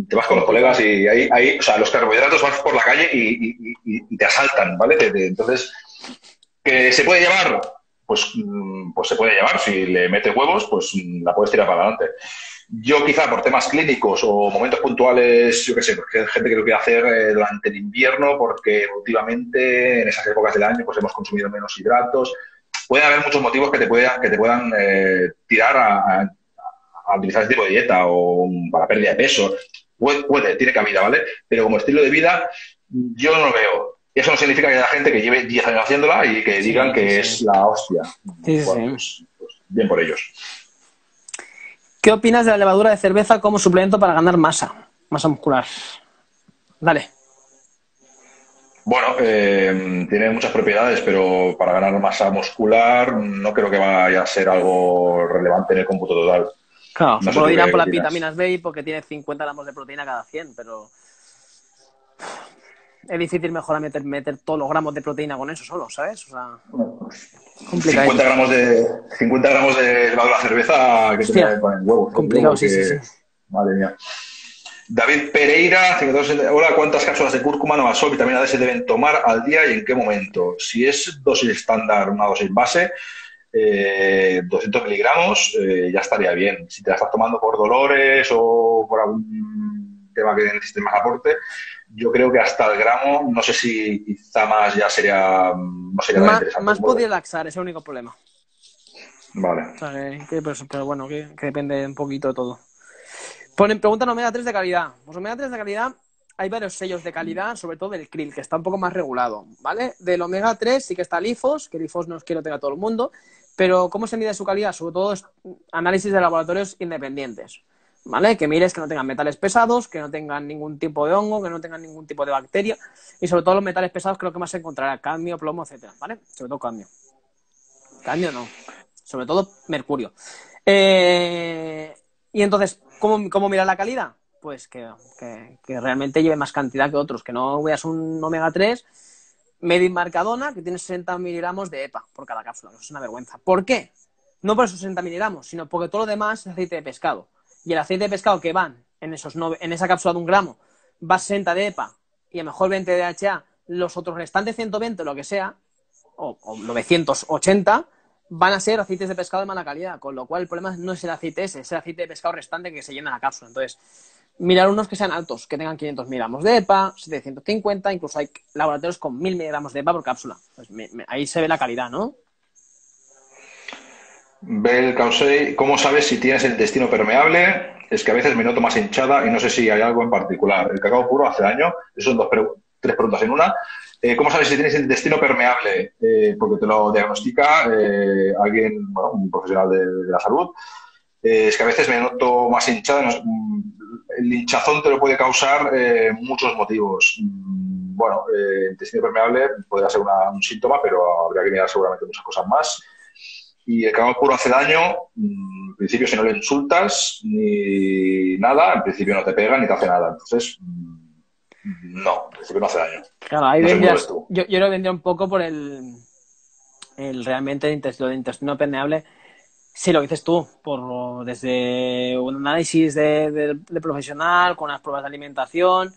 te vas con los colegas y ahí, o sea, los carbohidratos vas por la calle y, te asaltan, ¿vale? entonces, ¿que se puede llevar? Pues, mm, pues se puede llevar. Si le metes huevos, pues mm, la puedes tirar para adelante. Yo quizá por temas clínicos o momentos puntuales, yo qué sé, porque hay gente que lo quiere hacer eh, durante el invierno porque últimamente en esas épocas del año pues hemos consumido menos hidratos. Puede haber muchos motivos que te puedan, que te puedan eh, tirar a, utilizar este tipo de dieta o para pérdida de peso. Puede, puede, tiene cabida, ¿vale? Pero como estilo de vida, yo no lo veo. Eso no significa que haya gente que lleve 10 años haciéndola y que digan que es la hostia. Pues, pues, bien por ellos. ¿Qué opinas de la levadura de cerveza como suplemento para ganar masa, masa muscular? Dale. Bueno, eh, tiene muchas propiedades, pero para ganar masa muscular no creo que vaya a ser algo relevante en el cómputo total. Claro, no se dirán por las vitaminas B porque tiene 50 gramos de proteína cada 100, pero es difícil mejor meter, meter todos los gramos de proteína con eso solo, ¿sabes? O sea, 50 gramos de 50 gramos de levadura cerveza que se con el huevo. Complicado, sí, sí, sí. Madre mía. David Pereira, hola, ¿cuántas cápsulas de cúrcuma, novasol, vitamina D se deben tomar al día y en qué momento? Si es dosis estándar, una dosis base, 200 eh, miligramos, eh, ya estaría bien. Si te la estás tomando por dolores o por algún tema que necesites más aporte, yo creo que hasta el gramo, no sé si quizá más ya sería, no sería más, interesante. Más podría laxar, es el único problema. Vale. O sea, que, pero, bueno, que, depende un poquito de todo. Ponen, preguntan omega 3 de calidad. Pues omega 3 de calidad, hay varios sellos de calidad, sobre todo del krill, que está un poco más regulado, ¿vale? Del omega 3 sí que está el IFOS, que el IFOS no os quiero tener a todo el mundo, pero ¿cómo se mide su calidad? Sobre todo es análisis de laboratorios independientes. ¿Vale? Que mires que no tengan metales pesados, que no tengan ningún tipo de hongo, que no tengan ningún tipo de bacteria y sobre todo los metales pesados creo que más se encontrará cadmio, plomo, etcétera, ¿vale? Sobre todo cadmio. Cadmio no, sobre todo mercurio. Eh, y entonces, ¿cómo, ¿cómo mirar la calidad? Pues que, realmente lleve más cantidad que otros, que no veas un omega 3 Made Marcadona que tiene 60 miligramos de EPA por cada cápsula, es una vergüenza. ¿Por qué? No por esos 60 miligramos, sino porque todo lo demás es aceite de pescado y el aceite de pescado que van en, esos en esa cápsula de un gramo va 60 de EPA y a lo mejor 20 de DHA, los otros restantes 120, lo que sea, o, 980, van a ser aceites de pescado de mala calidad, con lo cual el problema no es el aceite ese, es el aceite de pescado restante que se llena la cápsula. Entonces, mirar unos que sean altos, que tengan 500 miligramos de EPA, 750, incluso hay laboratorios con 1000 miligramos de EPA por cápsula. Pues ahí se ve la calidad, ¿no? Bel Causey, ¿cómo sabes si tienes el intestino permeable? Es que a veces me noto más hinchada y no sé si hay algo en particular. El cacao puro hace daño, eso son dos tres preguntas en una. Eh, ¿Cómo sabes si tienes el intestino permeable? Eh, porque te lo diagnostica eh, alguien, bueno, un profesional de, la salud. es que a veces me noto más hinchada. el hinchazón te lo puede causar muchos motivos. Mm, bueno, el intestino permeable podría ser un síntoma, pero habría que mirar seguramente muchas cosas más y el cacao puro hace daño, mm, en principio si no le insultas ni nada, en principio no te pega ni te hace nada. Entonces, mm, no, en principio no hace daño. Claro, ahí vendrías, yo, yo, lo vendría un poco por el, el realmente el intestino, el intestino permeable. Sí, lo dices tú, por desde un análisis de, de profesional, con las pruebas de alimentación,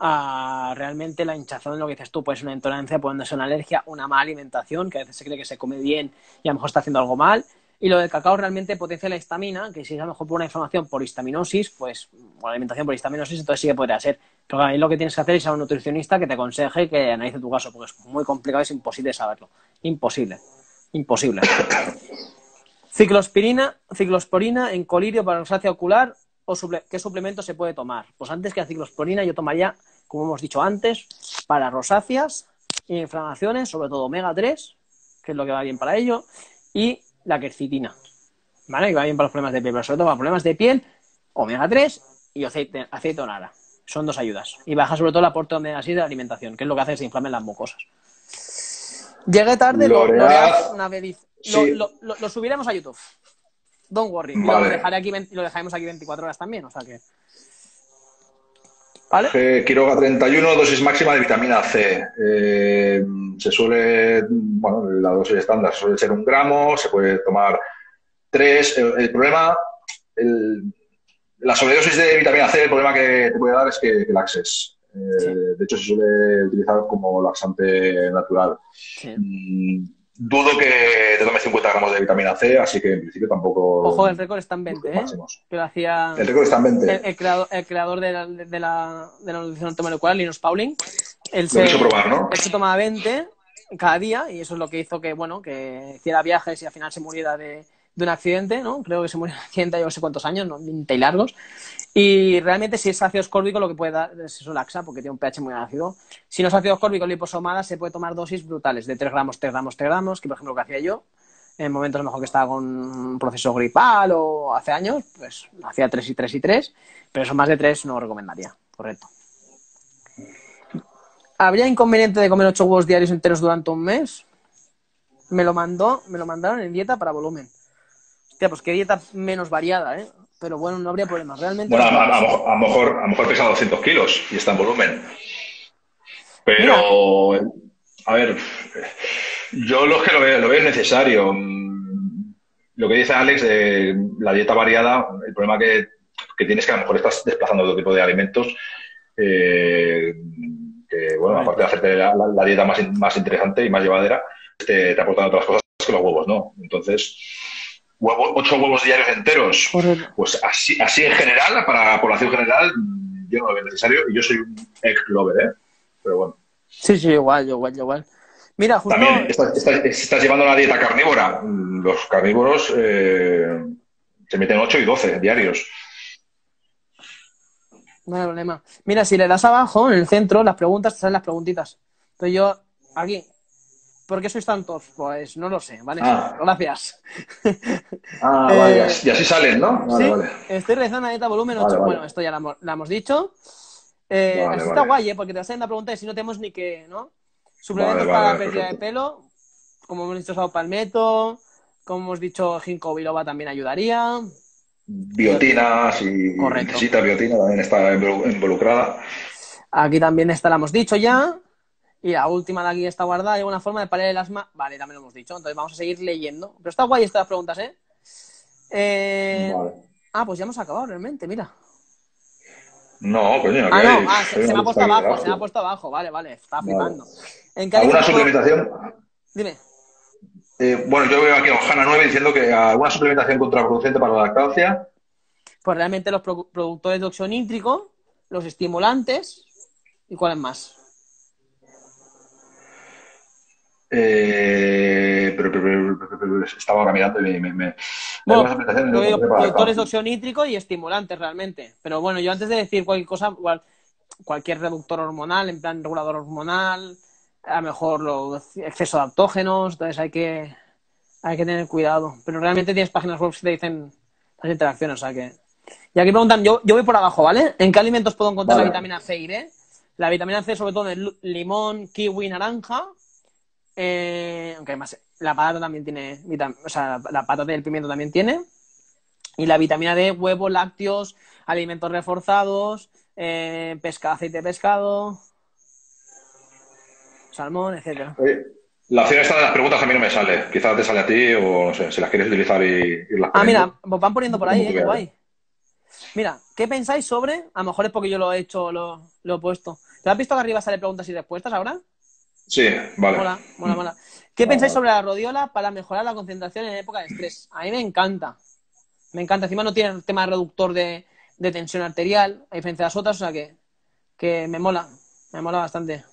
a realmente la hinchazón, lo que dices tú, puede ser una intolerancia, puede ser una alergia, una mala alimentación, que a veces se cree que se come bien y a lo mejor está haciendo algo mal. Y lo del cacao realmente potencia la histamina, que si es a lo mejor por una inflamación por histaminosis, pues, o alimentación por histaminosis, entonces sí que podría ser. Pero ahí lo que tienes que hacer es a un nutricionista que te aconseje que analice tu caso, porque es muy complicado, es imposible saberlo. Imposible. Imposible. Ciclospirina, ciclosporina en colirio para rosácea ocular o qué suplemento se puede tomar. Pues antes que la ciclosporina yo tomaría como hemos dicho antes, para rosáceas, inflamaciones, sobre todo omega 3, que es lo que va bien para ello, y la quercitina, ¿vale? Que va bien para los problemas de piel, pero sobre todo para problemas de piel, omega 3 y aceite, aceite nada. Son dos ayudas. Y baja sobre todo el aporte de omega 6 de la alimentación, que es lo que hace que se inflamen las mucosas. Llegué tarde, lo, lo, subiremos a YouTube. Don't worry. Lo, dejaré aquí, lo dejaremos aquí 24 horas también, o sea que... ¿Vale? Quiroga 31, dosis máxima de vitamina C. Eh, se suele, bueno, la dosis estándar suele ser un gramo, se puede tomar tres. El, problema, la sobredosis de vitamina C, el problema que te puede dar es que, laxes. Eh, de hecho, se suele utilizar como laxante natural. Mm, dudo que te tomes 50 gramos de vitamina C, así que en principio tampoco. Ojo, el récord está en 20, ¿eh? Que lo hacía. El récord está en 20. El, creador, el creador de, la, de, la, de la nutrición molecular, Linus Pauling. Él lo se, quiso probar, ¿no? Él se tomaba 20 cada día y eso es lo que hizo que, bueno, que hiciera viajes y al final se muriera de, de un accidente, ¿no? Creo que se murió en un accidente, yo no sé cuántos años, ¿no? 20 y largos. Y realmente si es ácido ascórbico lo que puede dar es eso laxa, porque tiene un pH muy ácido. Si no es ácido ascórbico liposomada, se puede tomar dosis brutales de 3 gramos, 3 gramos, 3 gramos, que por ejemplo lo que hacía yo, en momentos a lo mejor que estaba con un proceso gripal o hace años, pues hacía 3 y 3 y 3, pero eso más de 3 no recomendaría, correcto. ¿Habría inconveniente de comer 8 huevos diarios enteros durante un mes? Me lo mandó, me lo mandaron en dieta para volumen. Hostia, pues qué dieta menos variada, ¿eh? Pero bueno, no habría problema. Realmente. Bueno, a, a, a, lo mejor, a lo mejor pesa 200 kilos y está en volumen. Pero, Mira. a ver, yo lo que lo veo, lo veo necesario. Lo que dice Alex de la dieta variada, el problema que, que tienes que a lo mejor estás desplazando otro tipo de alimentos. Eh, que, bueno, aparte de hacerte la, la, la dieta más, más, interesante y más llevadera, te, te aportan otras cosas que los huevos, ¿no? Entonces, huevo, ocho huevos diarios enteros, Correcto. pues así, así en general, para la población general, yo no lo veo necesario y yo soy un egg lover, ¿eh? Pero bueno. Sí, sí, igual, igual, igual. Mira, justo... También estás, estás, estás llevando una dieta carnívora. Los carnívoros eh, se meten 8 y 12 diarios. No hay problema. Mira, si le das abajo, en el centro, las preguntas, te salen las preguntitas. Entonces yo, aquí, ¿por qué sois tantos? Pues no lo sé, ¿vale? Ah. Gracias. Ah, eh, vale, y así salen, ¿no? Vale, sí, vale. estoy realizando una dieta volumen 8. Vale, bueno, esto ya la, la hemos dicho. Eh, está guay, ¿eh? Porque te hacen la pregunta de si no tenemos ni que, ¿no? Suplementos para la pérdida de pelo, como hemos dicho, palmeto, como hemos dicho, ginkgo biloba también ayudaría. Biotinas y Correcto. necesita biotina también está involucrada. Aquí también está, la hemos dicho ya. Y la última de aquí está guardada. ¿Hay alguna forma de paliar el asma? Vale, también lo hemos dicho. Entonces vamos a seguir leyendo. Pero está guay estas preguntas, ¿eh? eh... Vale. Ah, pues ya hemos acabado realmente, mira. No, coño. Ah, no, ah, se, se, me ha puesto abajo, abajo, se me ha puesto abajo. Vale, vale, está flipando. Vale. ¿En ¿Alguna suplementación? Dime. Eh, bueno, yo veo aquí a Hanna 9 diciendo que alguna suplementación contraproducente para la lactancia. Pues realmente los pro productores de óxido nítrico, los estimulantes y cuáles más. Eh, pero, pero, pero, pero, estaba caminando y me. me bueno, productores de óxido nítrico y estimulantes realmente. Pero bueno, yo antes de decir cualquier cosa, cual, cualquier reductor hormonal, en plan regulador hormonal, a lo mejor los exceso de adaptógenos, entonces hay que, hay que tener cuidado. Pero realmente tienes páginas web que te dicen las interacciones, o sea que. Y aquí preguntan, yo, yo voy por abajo, ¿vale? ¿En qué alimentos puedo encontrar vale. la vitamina C y D? La vitamina C, sobre todo en el limón, kiwi, naranja. Eh, aunque además la patata también tiene, o sea, la patata y el pimiento también tiene. Y la vitamina D, huevos, lácteos, alimentos reforzados, eh, aceite de pescado, salmón, etcétera. La opción esta de las preguntas a mí no me sale. Quizás te sale a ti o no sé, si las quieres utilizar y, y las Ah, mira, pues van poniendo por ahí, eh, guay. Mira, ¿qué pensáis sobre? A lo mejor es porque yo lo he hecho, lo, lo he puesto. ¿Te has visto que arriba sale preguntas y respuestas ahora? Sí, vale. Mola, mola, mola. ¿Qué vale, pensáis sobre la rodiola para mejorar la concentración en época de estrés? A mí me encanta. Me encanta. Encima no tiene el tema reductor de, de tensión arterial, a diferencia de las otras, o sea que, que me mola. Me mola bastante.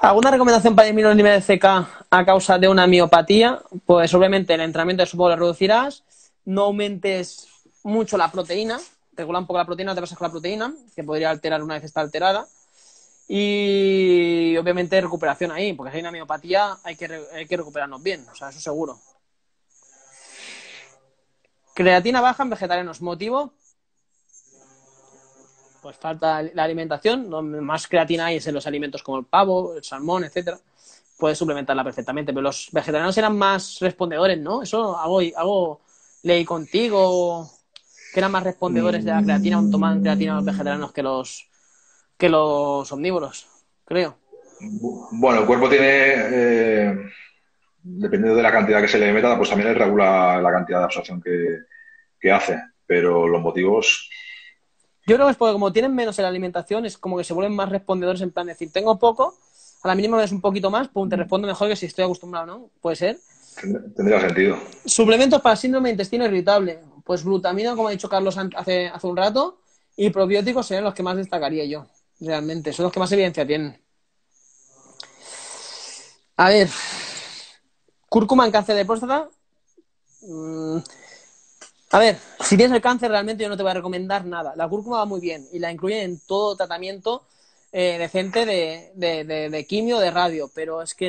¿Alguna recomendación para disminuir el nivel de CK a causa de una miopatía? Pues obviamente el entrenamiento de supongo lo reducirás. No aumentes mucho la proteína. Regula un poco la proteína, te pasas con la proteína, que podría alterar una vez está alterada. Y obviamente recuperación ahí, porque si hay una miopatía hay que, hay que recuperarnos bien, o sea, eso seguro. Creatina baja en vegetarianos. ¿Motivo? Pues falta la alimentación. Donde más creatina hay es en los alimentos como el pavo, el salmón, etcétera. Puedes suplementarla perfectamente. Pero los vegetarianos eran más respondedores, ¿no? Eso hago, hago leí contigo que eran más respondedores de la creatina, toman creatina los vegetarianos que los que los omnívoros, creo. Bueno, el cuerpo tiene, eh, dependiendo de la cantidad que se le meta, pues también le regula la cantidad de absorción que, que hace. Pero los motivos. Yo creo que es porque como tienen menos en la alimentación, es como que se vuelven más respondedores en plan de decir, tengo poco, a la mínima es un poquito más, pum, te respondo mejor que si estoy acostumbrado, ¿no? Puede ser. Tendría sentido. Suplementos para síndrome de intestino irritable. Pues glutamina, como ha dicho Carlos hace, hace un rato, y probióticos serían los que más destacaría yo, realmente. Son los que más evidencia tienen. A ver, cúrcuma en cáncer de próstata. Mm, a ver, si tienes el cáncer, realmente yo no te voy a recomendar nada. La cúrcuma va muy bien y la incluyen en todo tratamiento eh, decente de, de, de, quimio, de radio, pero es que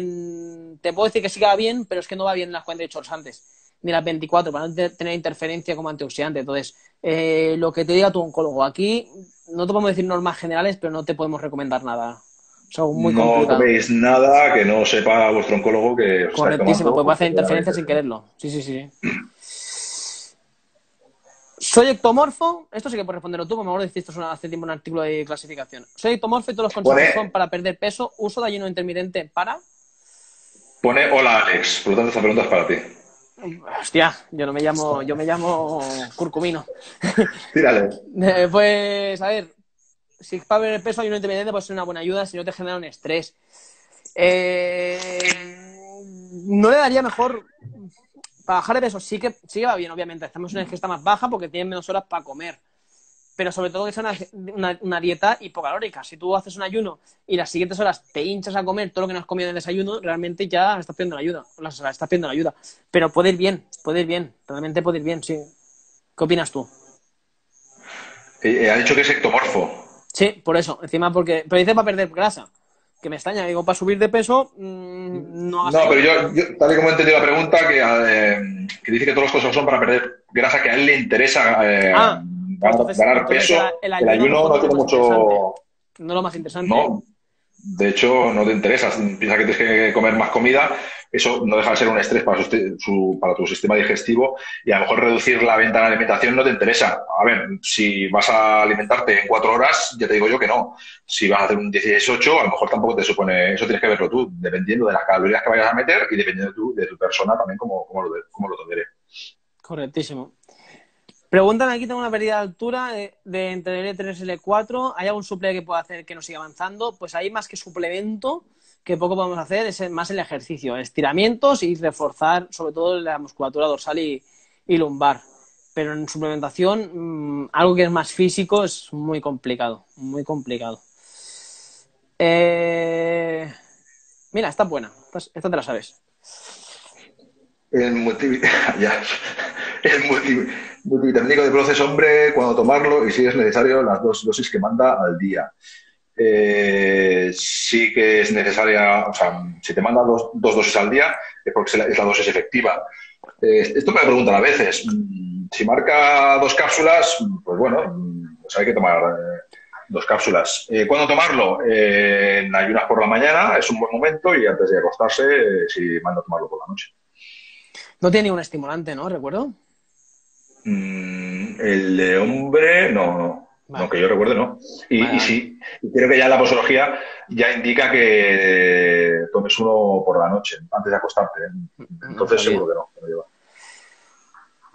te puedo decir que sí que va bien, pero es que no va bien las 48 horas antes, ni las 24, para no tener interferencia como antioxidante. Entonces, eh, lo que te diga tu oncólogo, aquí no te podemos decir normas generales, pero no te podemos recomendar nada. muy no toméis nada que no sepa vuestro oncólogo que os Correctísimo, pues puede hacer interferencia sin quererlo. Sí, sí, sí. Soy ectomorfo, esto sí que puedes responderlo tú, como me acuerdo esto hace tiempo un artículo de clasificación. Soy ectomorfo y todos los consejos son para perder peso, uso de ayuno intermitente para. Pone hola Alex, por lo tanto esta pregunta es para ti. Hostia, yo no me llamo, yo me llamo curcumino. Tírale. Eh, pues, a ver, si para perder peso ayuno intermitente puede ser una buena ayuda si no te genera un estrés. Eh, no le daría mejor para bajar de peso sí que, sí va bien, obviamente. Estamos en una ingesta más baja porque tienen menos horas para comer. Pero sobre todo que sea una, dieta hipocalórica. Si tú haces un ayuno y las siguientes horas te hinchas a comer todo lo que no has comido en el desayuno, realmente ya estás pidiendo la ayuda. estás pidiendo la ayuda. Pero puede ir bien, puede ir bien. Realmente puede ir bien, sí. ¿Qué opinas tú? Eh, ha dicho que es ectomorfo. Sí, por eso. Encima porque... Pero dice para perder grasa que me extraña. Digo, para subir de peso, mmm, no No, pero yo, tal y como he entendido la pregunta, eh, que, dice que todos los cosas son para perder grasa, que a él le interesa eh, ah, ganar, peso. El ayuno, no tiene mucho. No lo más interesante. No, de hecho, no te interesa. Piensa que tienes que comer más comida eso no deja de ser un estrés para, para tu sistema digestivo y a lo mejor reducir la ventana de alimentación no te interesa. A ver, si vas a alimentarte en cuatro horas, ya te digo yo que no. Si vas a hacer un 16-8, a lo mejor tampoco te supone, eso tienes que verlo tú, dependiendo de las calorías que vayas a meter y dependiendo de tu, de tu persona también cómo lo, cómo lo tolere. Correctísimo. Preguntan aquí, tengo una pérdida de altura de, entre L3 y L4. ¿Hay algún suple que pueda hacer que nos siga avanzando? Pues hay más que suplemento que poco podemos hacer es más el ejercicio, estiramientos y reforzar sobre todo la musculatura dorsal y, lumbar. Pero en suplementación, mm, algo que es más físico es muy complicado, muy complicado. Eh, mira, está buena, esta te la sabes. El, multi... ya. el multivitamínico de proceso hombre, cuando tomarlo y si es necesario, las dos dosis que manda al día. Eh, sí que es necesaria, o sea, si te manda dos, dosis al día, es porque es la, dosis efectiva. Eh, esto me lo preguntan a veces. Mm, si marca dos cápsulas, pues bueno, mm, pues hay que tomar eh, dos cápsulas. ¿Cuándo tomarlo? en ayunas por la mañana, es un buen momento, y antes de acostarse, si manda tomarlo por la noche. No tiene ningún estimulante, ¿no? ¿Recuerdo? Mm, el de hombre, no, no. No, que yo recuerde, no. Y, sí, creo que ya la posología ya indica que tomes uno por la noche, antes de acostarte. ¿eh? Entonces seguro que no, que no lleva.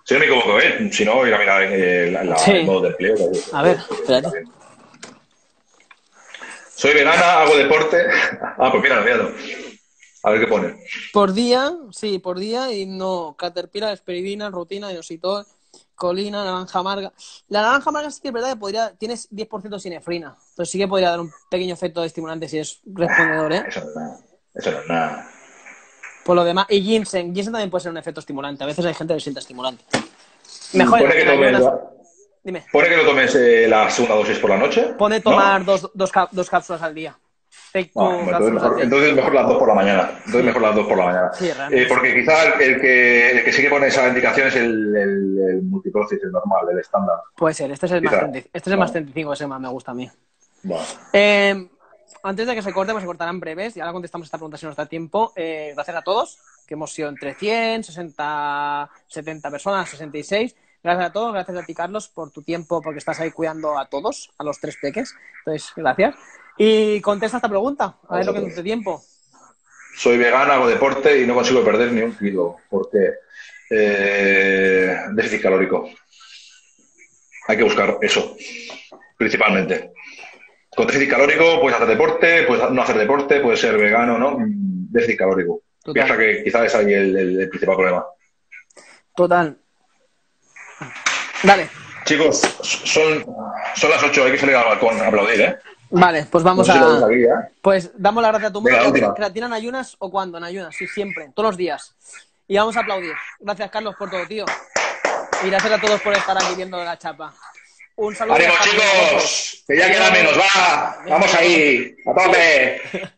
Si no me equivoco, ¿eh? Si no, ir a mirar el modo de empleo. a ver, espérate. Soy vegana, hago deporte. Ah, pues mira, mira. A ver qué pone. Por día, sí, por día, y no, caterpillar, esperidina, rutina, inositol, colina, naranja amarga. La naranja amarga sí que es verdad que podría, tienes 10% de sinefrina, entonces sí que podría dar un pequeño efecto de estimulante si es respondedor, ¿eh? Eso no es nada. Eso no es nada. Por lo demás, y ginseng, ginseng también puede ser un efecto estimulante, a veces hay gente que siente estimulante. Mejor Pone que, tomes, Dime. ¿Pone que lo tomes eh, la segunda dosis por la noche? Pone tomar dos, dos, dos cápsulas al día. Entonces, mejor, las dos por la mañana. Entonces mejor las dos por la mañana. Eh, porque quizá el que, el que sí que pone esa indicación es el, el, el normal, el estándar. Puede ser, este es el, más, este es el más 35, ese más me gusta a mí. Eh, antes de que se corte, pues se cortarán breves y ahora contestamos esta pregunta si nos da tiempo. Eh, gracias a todos, que hemos sido entre 100, 60, 70 personas, 66. Gracias a todos, gracias a ti, Carlos, por tu tiempo, porque estás ahí cuidando a todos, a los tres peques. Entonces, gracias. Y contesta esta pregunta, a ver lo que nos tiempo. Soy vegano, hago deporte y no consigo perder ni un kilo, porque eh, déficit calórico. Hay que buscar eso, principalmente. con déficit calórico puedes hacer deporte, puedes no hacer deporte, puedes ser vegano, ¿no? Mm, Déficit calórico. Total. Piensa que quizás es ahí el, el- el principal problema. Total. Dale. Chicos, son, son las 8, hay que salir al balcón a aplaudir, ¿eh? Vale, pues vamos no sé ves a. aquí, ¿eh? Pues damos las gracias a tu mundo. ¿Creatina en ayunas o cuándo? En ayunas, sí, siempre, todos los días. Y vamos a aplaudir. Gracias, Carlos, por todo, tío. Y gracias a todos por estar aquí viendo la chapa. Un saludo. ¡Ánimo, hasta luego. chicos! Que ya queda menos, va. Vamos ahí. A tope.